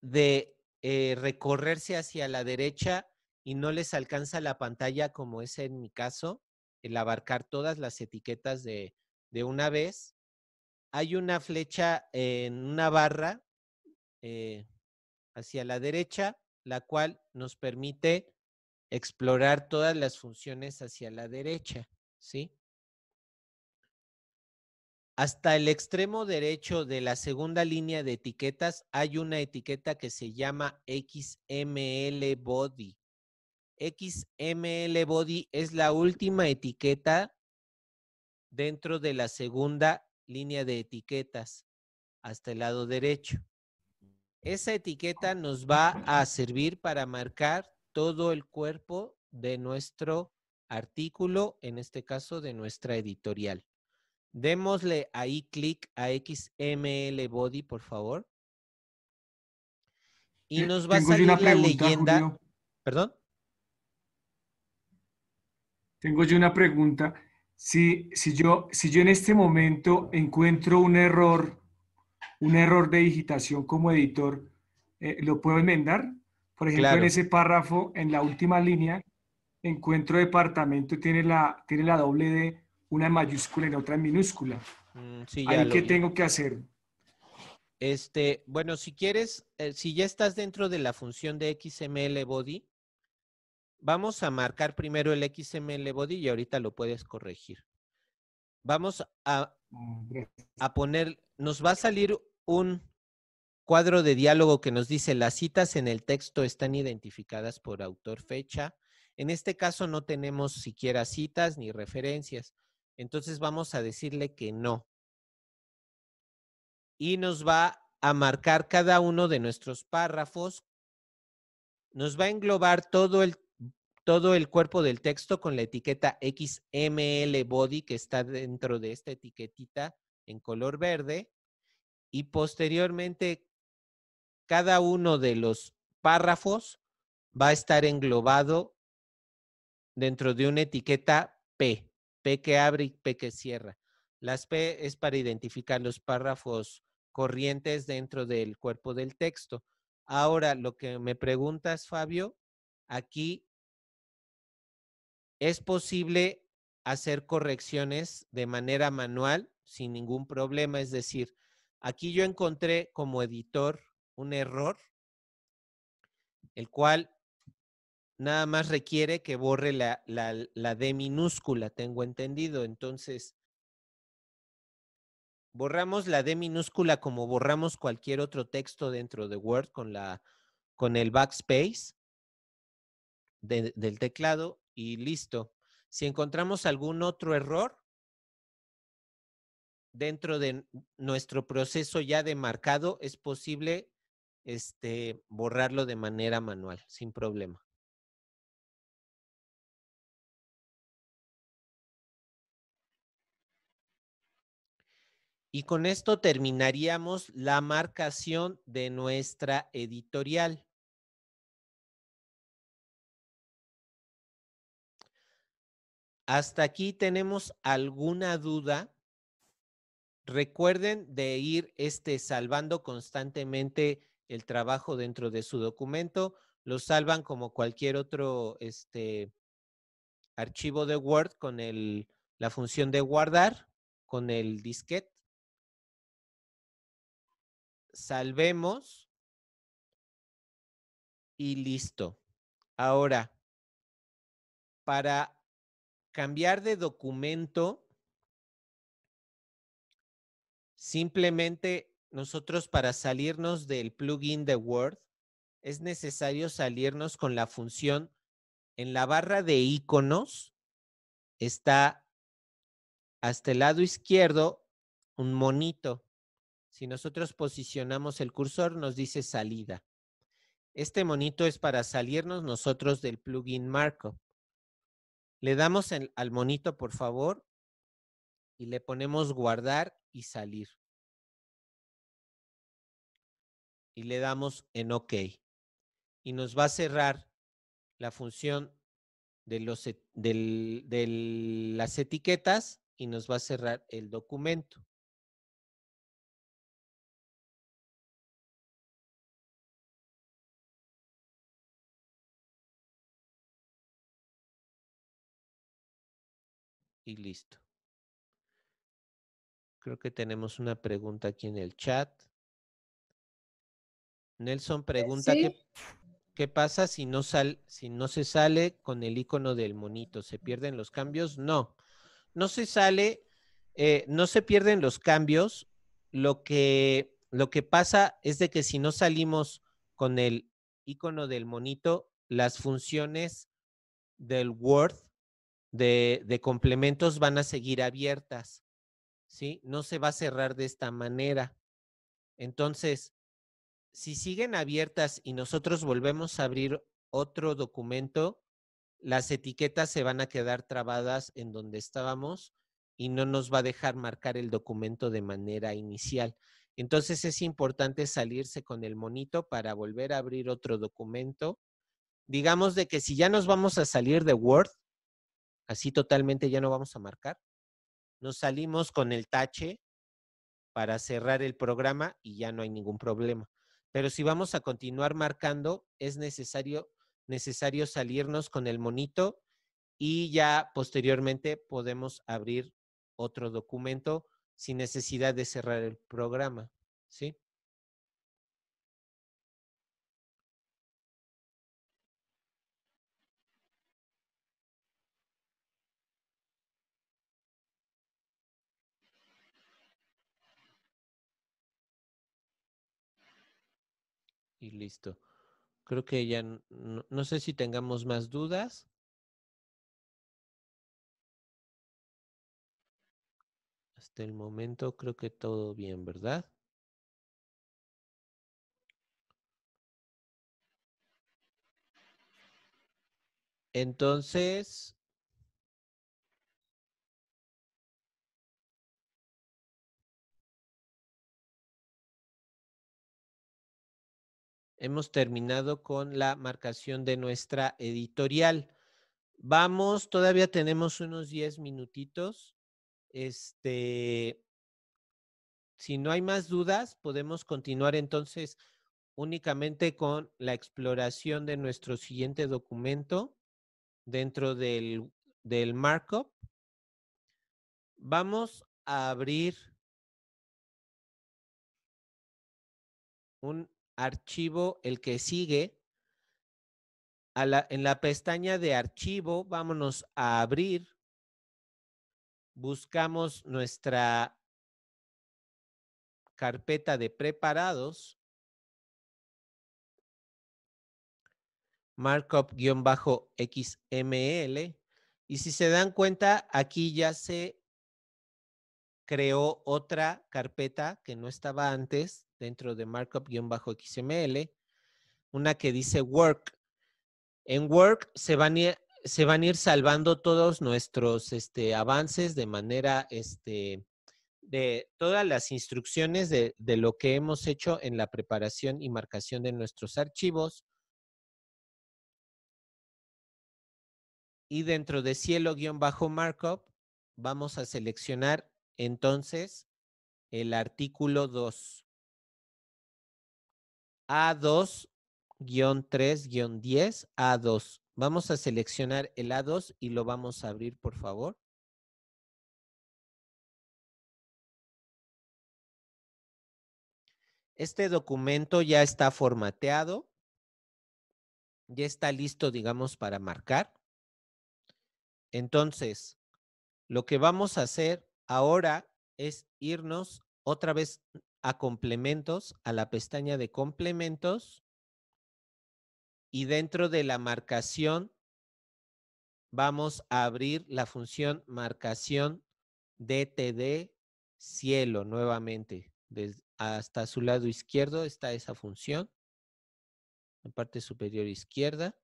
de eh, recorrerse hacia la derecha y no les alcanza la pantalla como es en mi caso, el abarcar todas las etiquetas de, de una vez, hay una flecha en una barra eh, hacia la derecha, la cual nos permite explorar todas las funciones hacia la derecha, ¿sí? Hasta el extremo derecho de la segunda línea de etiquetas hay una etiqueta que se llama XML Body. XML Body es la última etiqueta dentro de la segunda línea de etiquetas hasta el lado derecho. Esa etiqueta nos va a servir para marcar todo el cuerpo de nuestro artículo, en este caso de nuestra editorial. Démosle ahí clic a XML Body, por favor. Y nos va a salir la leyenda. ¿Perdón? Tengo yo una pregunta. Si, si, yo, si yo en este momento encuentro un error, un error de digitación como editor, eh, ¿lo puedo enmendar? Por ejemplo, en ese párrafo, en la última línea, encuentro departamento, tiene la, tiene la doble D, una en mayúscula y otra en minúscula. Mm, ¿qué tengo que hacer? Este, bueno, si quieres, eh, si ya estás dentro de la función de XML Body, vamos a marcar primero el XML Body y ahorita lo puedes corregir. Vamos a, mm, a poner, nos va a salir un cuadro de diálogo que nos dice las citas en el texto están identificadas por autor fecha. En este caso no tenemos siquiera citas ni referencias. Entonces vamos a decirle que no. Y nos va a marcar cada uno de nuestros párrafos. Nos va a englobar todo el, todo el cuerpo del texto con la etiqueta XML body que está dentro de esta etiquetita en color verde. Y posteriormente cada uno de los párrafos va a estar englobado dentro de una etiqueta P, P que abre y P que cierra. Las P es para identificar los párrafos corrientes dentro del cuerpo del texto. Ahora, lo que me preguntas, Fabio, aquí es posible hacer correcciones de manera manual sin ningún problema. Es decir, aquí yo encontré como editor un error, el cual nada más requiere que borre la, la, D minúscula, tengo entendido. Entonces, borramos la D minúscula como borramos cualquier otro texto dentro de Word con, la, con el backspace del teclado y listo. Si encontramos algún otro error dentro de nuestro proceso ya de marcado, es posible este, borrarlo de manera manual, sin problema. Y con esto terminaríamos la marcación de nuestra editorial. ¿Hasta aquí tenemos alguna duda? Recuerden de ir este, salvando constantemente el trabajo dentro de su documento, lo salvan como cualquier otro este, archivo de Word con el, la función de guardar con el disquete. Salvemos y listo. Ahora, para cambiar de documento, simplemente nosotros para salirnos del plugin de Word, es necesario salirnos con la función en la barra de iconos, está hasta el lado izquierdo un monito. Si nosotros posicionamos el cursor, nos dice salida. Este monito es para salirnos nosotros del plugin Markup. Le damos al monito, por favor, y le ponemos guardar y salir. Y le damos en OK. Y nos va a cerrar la función de, los, de las etiquetas y nos va a cerrar el documento. Y listo. Creo que tenemos una pregunta aquí en el chat. Nelson Eh, pregunta sí. qué, qué pasa si no, sal, si no se sale con el icono del monito. ¿Se pierden los cambios? No, no se sale, eh, no se pierden los cambios. Lo que, lo que pasa es de que si no salimos con el icono del monito, las funciones del Word de, complementos van a seguir abiertas, ¿sí? No se va a cerrar de esta manera. Entonces, si siguen abiertas y nosotros volvemos a abrir otro documento, las etiquetas se van a quedar trabadas en donde estábamos y no nos va a dejar marcar el documento de manera inicial. Entonces es importante salirse con el monito para volver a abrir otro documento. Digamos de que si ya nos vamos a salir de Word, así totalmente ya no vamos a marcar, nos salimos con el tache para cerrar el programa y ya no hay ningún problema. Pero si vamos a continuar marcando, es necesario, necesario salirnos con el monito y ya posteriormente podemos abrir otro documento sin necesidad de cerrar el programa. ¿Sí? Y listo. Creo que ya no, no sé si tengamos más dudas. Hasta el momento creo que todo bien, ¿verdad? Entonces, hemos terminado con la marcación de nuestra editorial. Vamos, todavía tenemos unos 10 minutitos. Este, si no hay más dudas, podemos continuar entonces únicamente con la exploración de nuestro siguiente documento dentro del, del markup. Vamos a abrir un archivo, el que sigue. En la pestaña de archivo, vámonos a abrir. Buscamos nuestra carpeta de preparados. markup-xml. Y si se dan cuenta, aquí ya se creó otra carpeta que no estaba antes dentro de markup-xml, una que dice work. En work se van a ir, se van a ir salvando todos nuestros este, avances de manera, este, de todas las instrucciones de, de lo que hemos hecho en la preparación y marcación de nuestros archivos. Y dentro de cielo-markup vamos a seleccionar entonces el artículo 2. A2-3-10, A2. Vamos a seleccionar el A2 y lo vamos a abrir, por favor. Este documento ya está formateado, ya está listo, digamos, para marcar. Entonces, lo que vamos a hacer ahora es irnos otra vez a complementos, a la pestaña de complementos y dentro de la marcación vamos a abrir la función marcación DTD cielo nuevamente. hasta su lado izquierdo está esa función. En parte superior izquierda.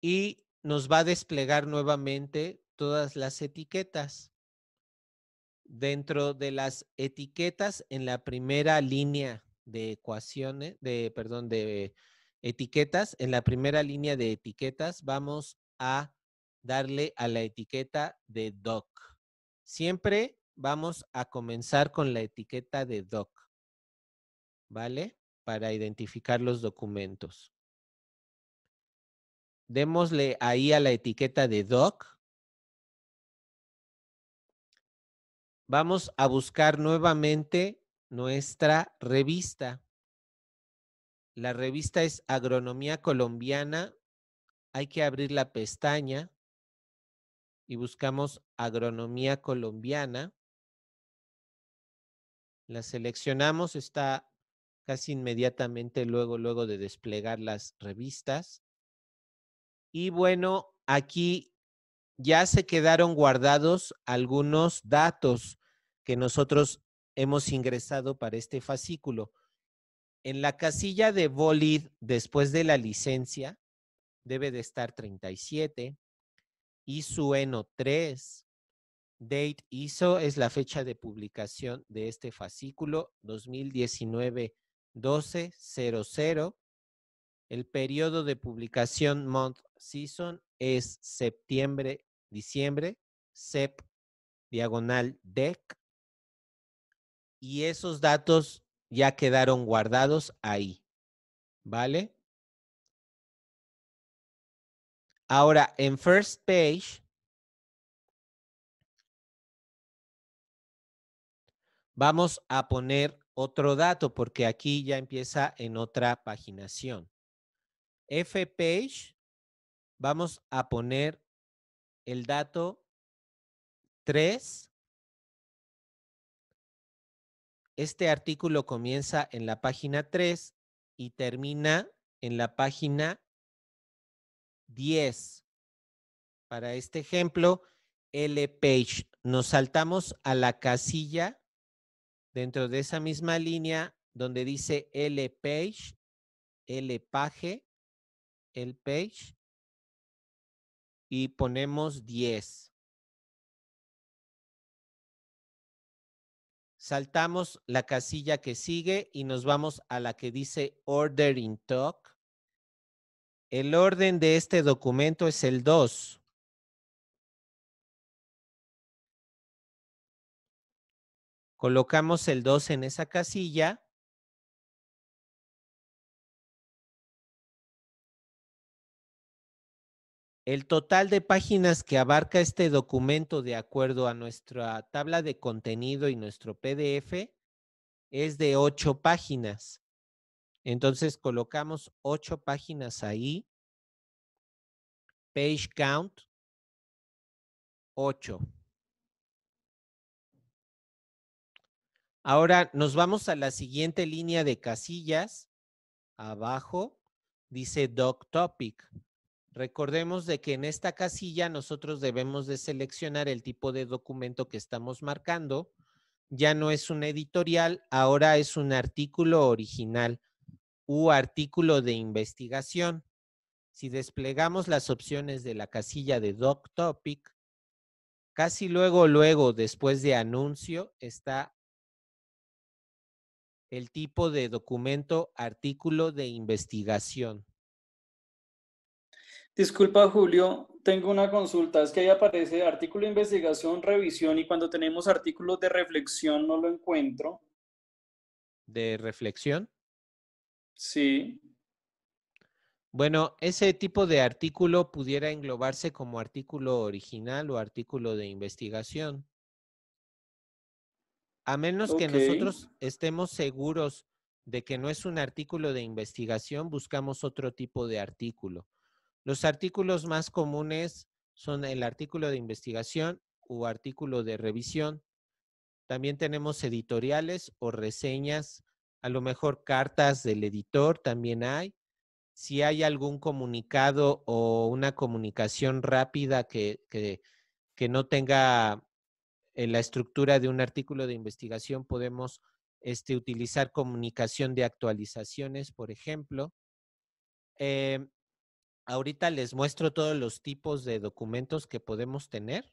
Y nos va a desplegar nuevamente todas las etiquetas. Dentro de las etiquetas, en la primera línea de ecuaciones, de, perdón, de etiquetas, en la primera línea de etiquetas vamos a darle a la etiqueta de doc. Siempre vamos a comenzar con la etiqueta de doc, ¿vale? Para identificar los documentos. Démosle ahí a la etiqueta de doc. Vamos a buscar nuevamente nuestra revista. La revista es Agronomía Colombiana. Hay que abrir la pestaña y buscamos Agronomía Colombiana. La seleccionamos, está casi inmediatamente luego, luego de desplegar las revistas. Y bueno, aquí ya se quedaron guardados algunos datos que nosotros hemos ingresado para este fascículo. En la casilla de Bolid, después de la licencia, debe de estar 37. ISUENO 3. Date ISO es la fecha de publicación de este fascículo 2019-1200. El periodo de publicación month season es septiembre, diciembre, SEP diagonal DEC. Y esos datos ya quedaron guardados ahí. ¿Vale? Ahora, en first page, vamos a poner otro dato porque aquí ya empieza en otra paginación. F page, vamos a poner el dato 3 Este artículo comienza en la página 3 y termina en la página 10. Para este ejemplo, L page. Nos saltamos a la casilla dentro de esa misma línea donde dice L page, L page, L page y ponemos 10. Saltamos la casilla que sigue y nos vamos a la que dice Order in Talk. El orden de este documento es el 2. Colocamos el 2 en esa casilla El total de páginas que abarca este documento de acuerdo a nuestra tabla de contenido y nuestro PDF es de ocho páginas. Entonces colocamos ocho páginas ahí. Page count, ocho. Ahora nos vamos a la siguiente línea de casillas. Abajo dice Doc Topic. Recordemos de que en esta casilla nosotros debemos de seleccionar el tipo de documento que estamos marcando. Ya no es un editorial, ahora es un artículo original u artículo de investigación. Si desplegamos las opciones de la casilla de Doc Topic, casi luego, luego, después de anuncio, está el tipo de documento artículo de investigación. Disculpa, Julio, tengo una consulta. Es que ahí aparece artículo de investigación, revisión, y cuando tenemos artículos de reflexión no lo encuentro. ¿De reflexión? Sí. Bueno, ese tipo de artículo pudiera englobarse como artículo original o artículo de investigación. A menos que nosotros estemos seguros de que no es un artículo de investigación, buscamos otro tipo de artículo. Los artículos más comunes son el artículo de investigación o artículo de revisión. También tenemos editoriales o reseñas, a lo mejor cartas del editor también hay. Si hay algún comunicado o una comunicación rápida que, que- no tenga en la estructura de un artículo de investigación, podemos este, utilizar comunicación de actualizaciones, por ejemplo. Em, ahorita les muestro todos los tipos de documentos que podemos tener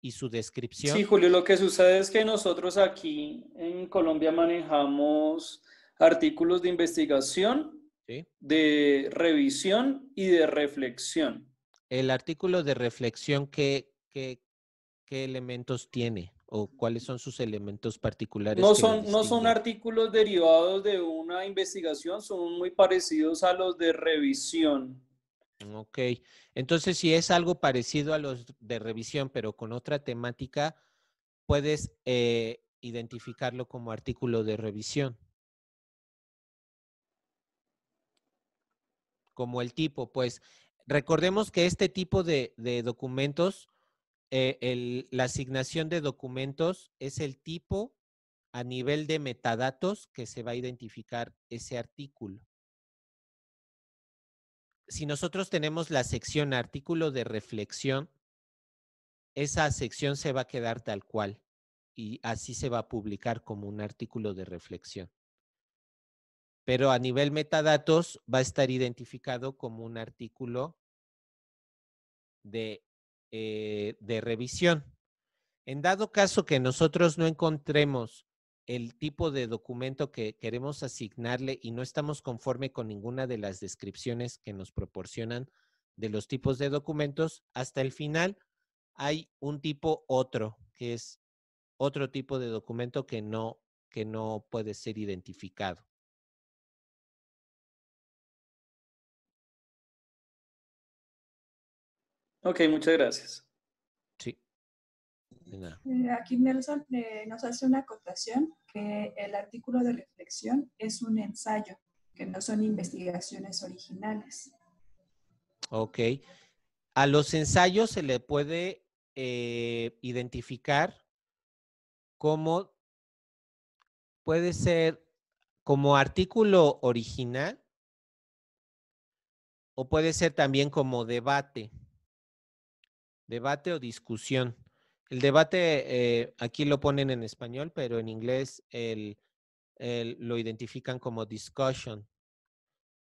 y su descripción. Sí, Julio, lo que sucede es que nosotros aquí en Colombia manejamos artículos de investigación, ¿sí? de revisión y de reflexión. El artículo de reflexión, ¿qué, qué, qué elementos tiene o cuáles son sus elementos particulares? No son, no son artículos derivados de una investigación, son muy parecidos a los de revisión. Ok, entonces si es algo parecido a los de revisión, pero con otra temática, puedes eh, identificarlo como artículo de revisión. Como el tipo, pues recordemos que este tipo de, de documentos, eh, la asignación de documentos es el tipo a nivel de metadatos que se va a identificar ese artículo si nosotros tenemos la sección artículo de reflexión, esa sección se va a quedar tal cual y así se va a publicar como un artículo de reflexión. Pero a nivel metadatos va a estar identificado como un artículo de, eh, de revisión. En dado caso que nosotros no encontremos el tipo de documento que queremos asignarle y no estamos conforme con ninguna de las descripciones que nos proporcionan de los tipos de documentos, hasta el final hay un tipo otro, que es otro tipo de documento que no, que no puede ser identificado. Ok, muchas gracias. Sí. Eh, Aquí Nelson eh, nos hace una acotación que el artículo de reflexión es un ensayo, que no son investigaciones originales. Ok. A los ensayos se le puede eh, identificar como puede ser como artículo original o puede ser también como debate, debate o discusión. El debate eh, aquí lo ponen en español, pero en inglés el, lo identifican como discussion,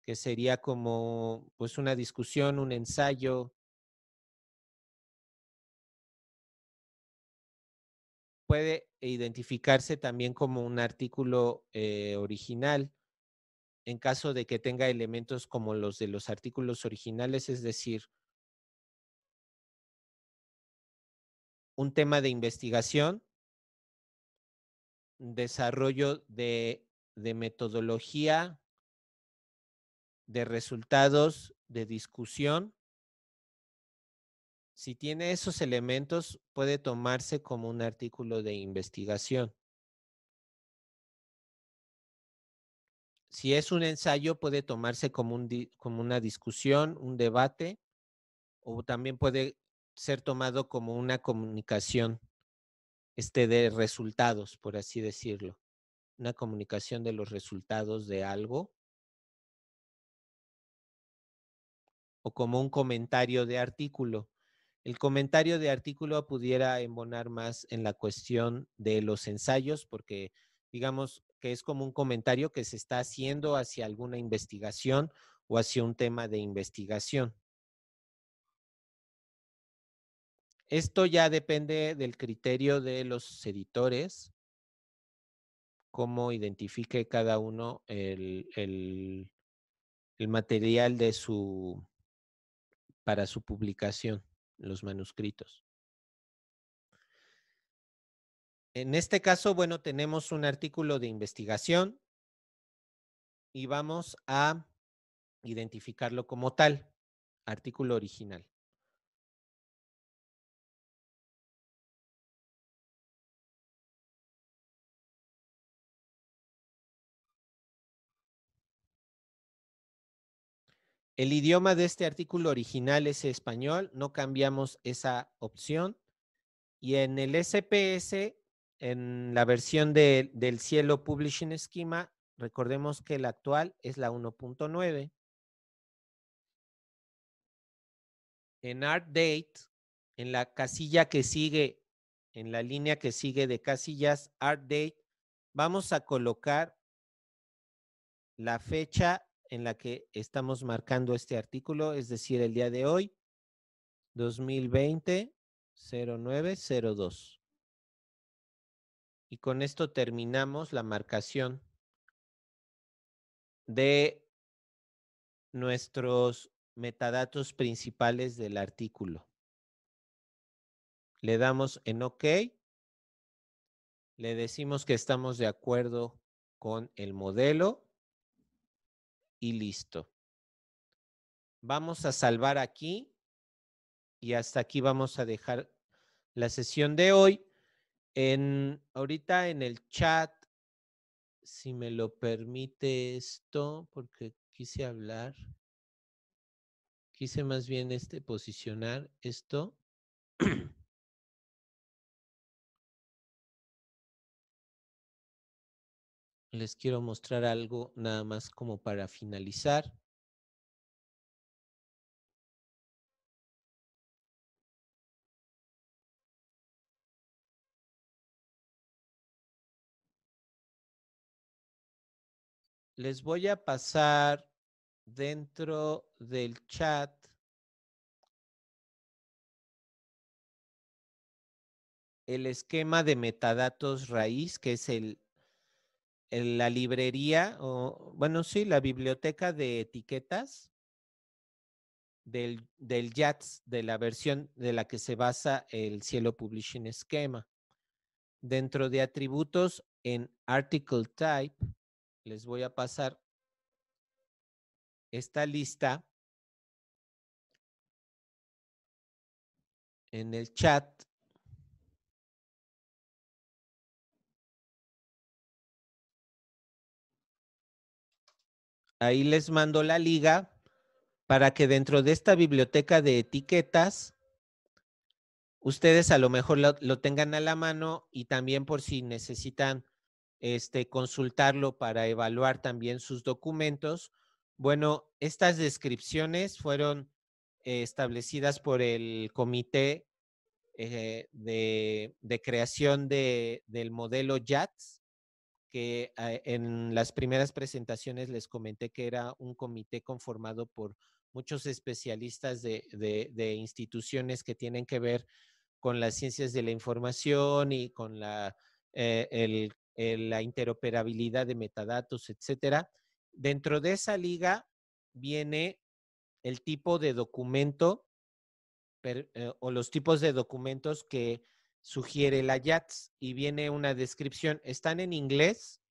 que sería como pues una discusión, un ensayo. Puede identificarse también como un artículo eh, original en caso de que tenga elementos como los de los artículos originales, es decir, un tema de investigación, desarrollo de, de metodología, de resultados, de discusión. Si tiene esos elementos, puede tomarse como un artículo de investigación. Si es un ensayo, puede tomarse como, un como una discusión, un debate, o también puede ser tomado como una comunicación este, de resultados, por así decirlo. Una comunicación de los resultados de algo. O como un comentario de artículo. El comentario de artículo pudiera embonar más en la cuestión de los ensayos, porque digamos que es como un comentario que se está haciendo hacia alguna investigación o hacia un tema de investigación. Esto ya depende del criterio de los editores, cómo identifique cada uno el, el- material de su, para su publicación, los manuscritos. En este caso, bueno, tenemos un artículo de investigación y vamos a identificarlo como tal, artículo original. El idioma de este artículo original es español, no cambiamos esa opción. Y en el SPS, en la versión de- del cielo Publishing Schema, recordemos que la actual es la 1.9. En Art Date, en la casilla que sigue, en la línea que sigue de casillas Art Date, vamos a colocar la fecha en la que estamos marcando este artículo, es decir, el día de hoy, 2020 0902. Y con esto terminamos la marcación de nuestros metadatos principales del artículo. Le damos en OK. Le decimos que estamos de acuerdo con el modelo y listo. Vamos a salvar aquí y hasta aquí vamos a dejar la sesión de hoy. En, ahorita en el chat, si me lo permite esto, porque quise hablar, quise más bien este posicionar esto. Les quiero mostrar algo nada más como para finalizar. Les voy a pasar dentro del chat el esquema de metadatos raíz, que es el, el- la librería, o bueno, sí, la biblioteca de etiquetas del, del YATS, de la versión de la que se basa el Cielo Publishing Schema. Dentro de atributos en Article Type, les voy a pasar esta lista en el chat. Ahí les mando la liga para que dentro de esta biblioteca de etiquetas, ustedes a lo mejor lo, tengan a la mano y también por si necesitan este, consultarlo para evaluar también sus documentos. Bueno, estas descripciones fueron eh, establecidas por el comité eh, de, creación de, del modelo JATS, que eh, en las primeras presentaciones les comenté que era un comité conformado por muchos especialistas de, de, instituciones que tienen que ver con las ciencias de la información y con la, eh, la interoperabilidad de metadatos, etcétera. Dentro de esa liga viene el tipo de documento eh, o los tipos de documentos que sugiere la YATS y viene una descripción. Están en inglés,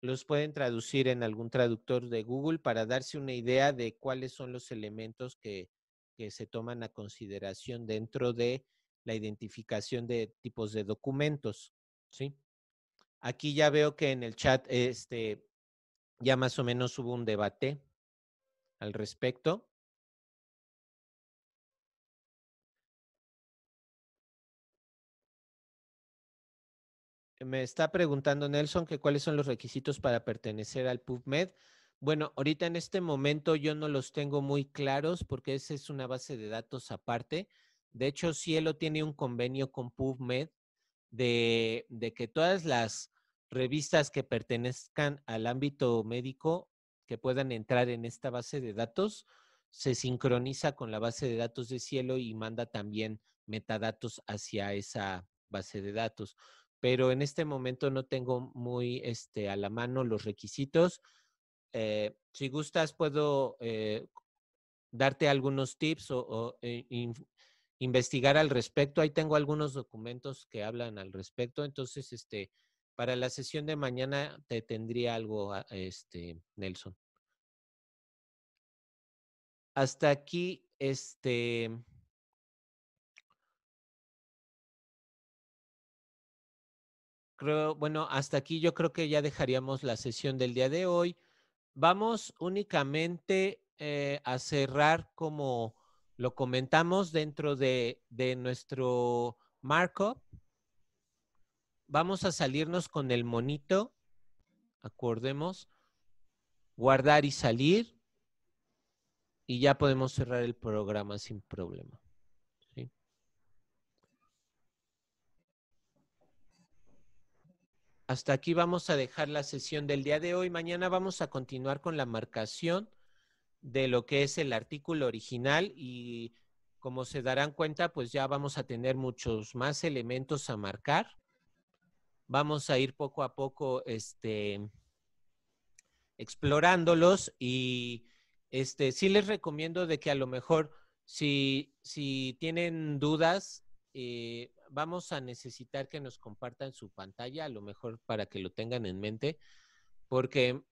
los pueden traducir en algún traductor de Google para darse una idea de cuáles son los elementos que, que se toman a consideración dentro de la identificación de tipos de documentos. ¿sí? Aquí ya veo que en el chat este, ya más o menos hubo un debate al respecto. Me está preguntando Nelson que cuáles son los requisitos para pertenecer al PubMed. Bueno, ahorita en este momento yo no los tengo muy claros porque esa es una base de datos aparte. De hecho, Cielo tiene un convenio con PubMed de, de que todas las revistas que pertenezcan al ámbito médico que puedan entrar en esta base de datos se sincroniza con la base de datos de Cielo y manda también metadatos hacia esa base de datos pero en este momento no tengo muy este, a la mano los requisitos. Eh, si gustas, puedo eh, darte algunos tips o, eh, in, investigar al respecto. Ahí tengo algunos documentos que hablan al respecto. Entonces, este, para la sesión de mañana te tendría algo, este, Nelson. Hasta aquí, este. Bueno, hasta aquí yo creo que ya dejaríamos la sesión del día de hoy. Vamos únicamente eh, a cerrar como lo comentamos dentro de, de nuestro markup. Vamos a salirnos con el monito. Acordemos. Guardar y salir. Y ya podemos cerrar el programa sin problema. ¿sí? Hasta aquí vamos a dejar la sesión del día de hoy. Mañana vamos a continuar con la marcación de lo que es el artículo original y como se darán cuenta, pues ya vamos a tener muchos más elementos a marcar. Vamos a ir poco a poco este, explorándolos y este, sí les recomiendo de que a lo mejor si, tienen dudas, eh, vamos a necesitar que nos compartan su pantalla, a lo mejor para que lo tengan en mente, porque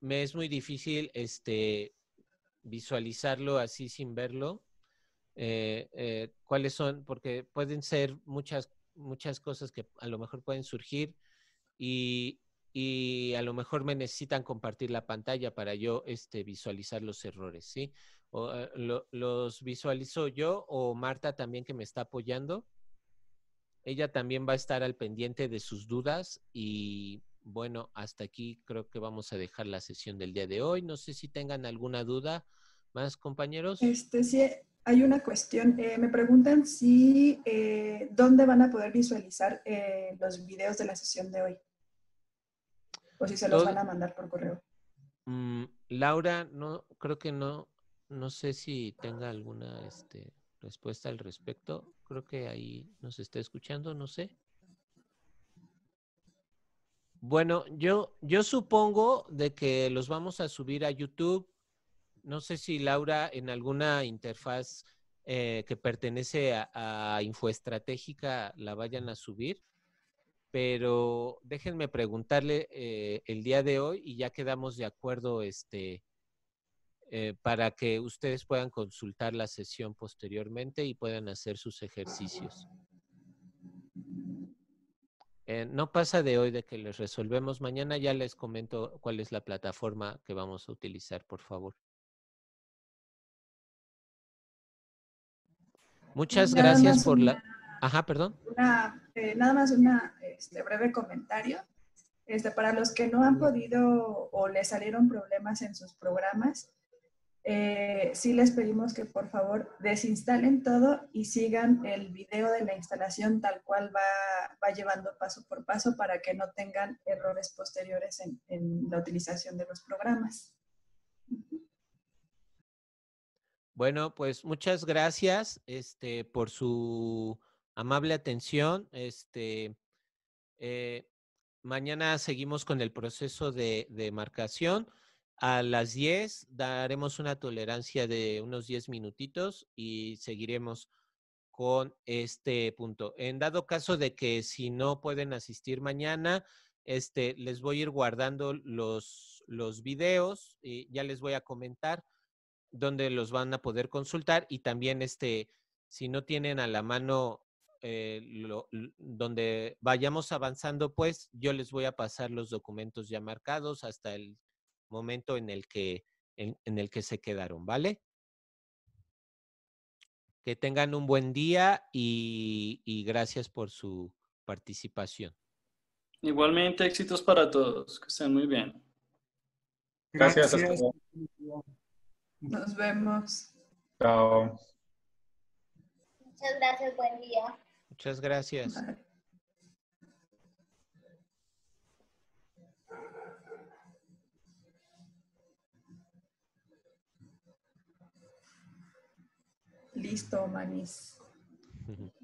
me es muy difícil este, visualizarlo así sin verlo. Eh, eh, ¿Cuáles son? Porque pueden ser muchas, muchas cosas que a lo mejor pueden surgir y, y a lo mejor me necesitan compartir la pantalla para yo este, visualizar los errores, ¿sí? O, eh, lo, los visualizo yo o Marta también que me está apoyando. Ella también va a estar al pendiente de sus dudas y bueno, hasta aquí creo que vamos a dejar la sesión del día de hoy. No sé si tengan alguna duda más, compañeros. Este, sí, hay una cuestión. Eh, me preguntan si, eh, ¿dónde van a poder visualizar eh, los videos de la sesión de hoy? O si se los van a mandar por correo. Mm, Laura, no, creo que no, no sé si tenga alguna este, respuesta al respecto. Creo que ahí nos está escuchando, no sé. Bueno, yo, yo supongo de que los vamos a subir a YouTube. No sé si Laura en alguna interfaz eh, que pertenece a, a Infoestratégica la vayan a subir pero déjenme preguntarle eh, el día de hoy y ya quedamos de acuerdo este, eh, para que ustedes puedan consultar la sesión posteriormente y puedan hacer sus ejercicios. Eh, no pasa de hoy de que les resolvemos. Mañana ya les comento cuál es la plataforma que vamos a utilizar, por favor. Muchas Nada gracias por la... Ajá, perdón. una, eh, nada más una este, breve comentario. Este, para los que no han podido o les salieron problemas en sus programas, eh, sí les pedimos que por favor desinstalen todo y sigan el video de la instalación tal cual va, va llevando paso por paso para que no tengan errores posteriores en, la utilización de los programas. Bueno, pues muchas gracias este, por su amable atención. Este, eh, mañana seguimos con el proceso de, de marcación. A las 10 daremos una tolerancia de unos 10 minutitos y seguiremos con este punto. En dado caso de que si no pueden asistir mañana, este, les voy a ir guardando los, los videos y ya les voy a comentar donde los van a poder consultar y también este, si no tienen a la mano eh, donde vayamos avanzando, pues yo les voy a pasar los documentos ya marcados hasta el momento en el que, en, en el que se quedaron, ¿vale? Que tengan un buen día y, y gracias por su participación. Igualmente, éxitos para todos. Que estén muy bien. Gracias. Nos vemos. Chao. Muchas gracias, buen día. Muchas gracias. Bye. Listo, manis.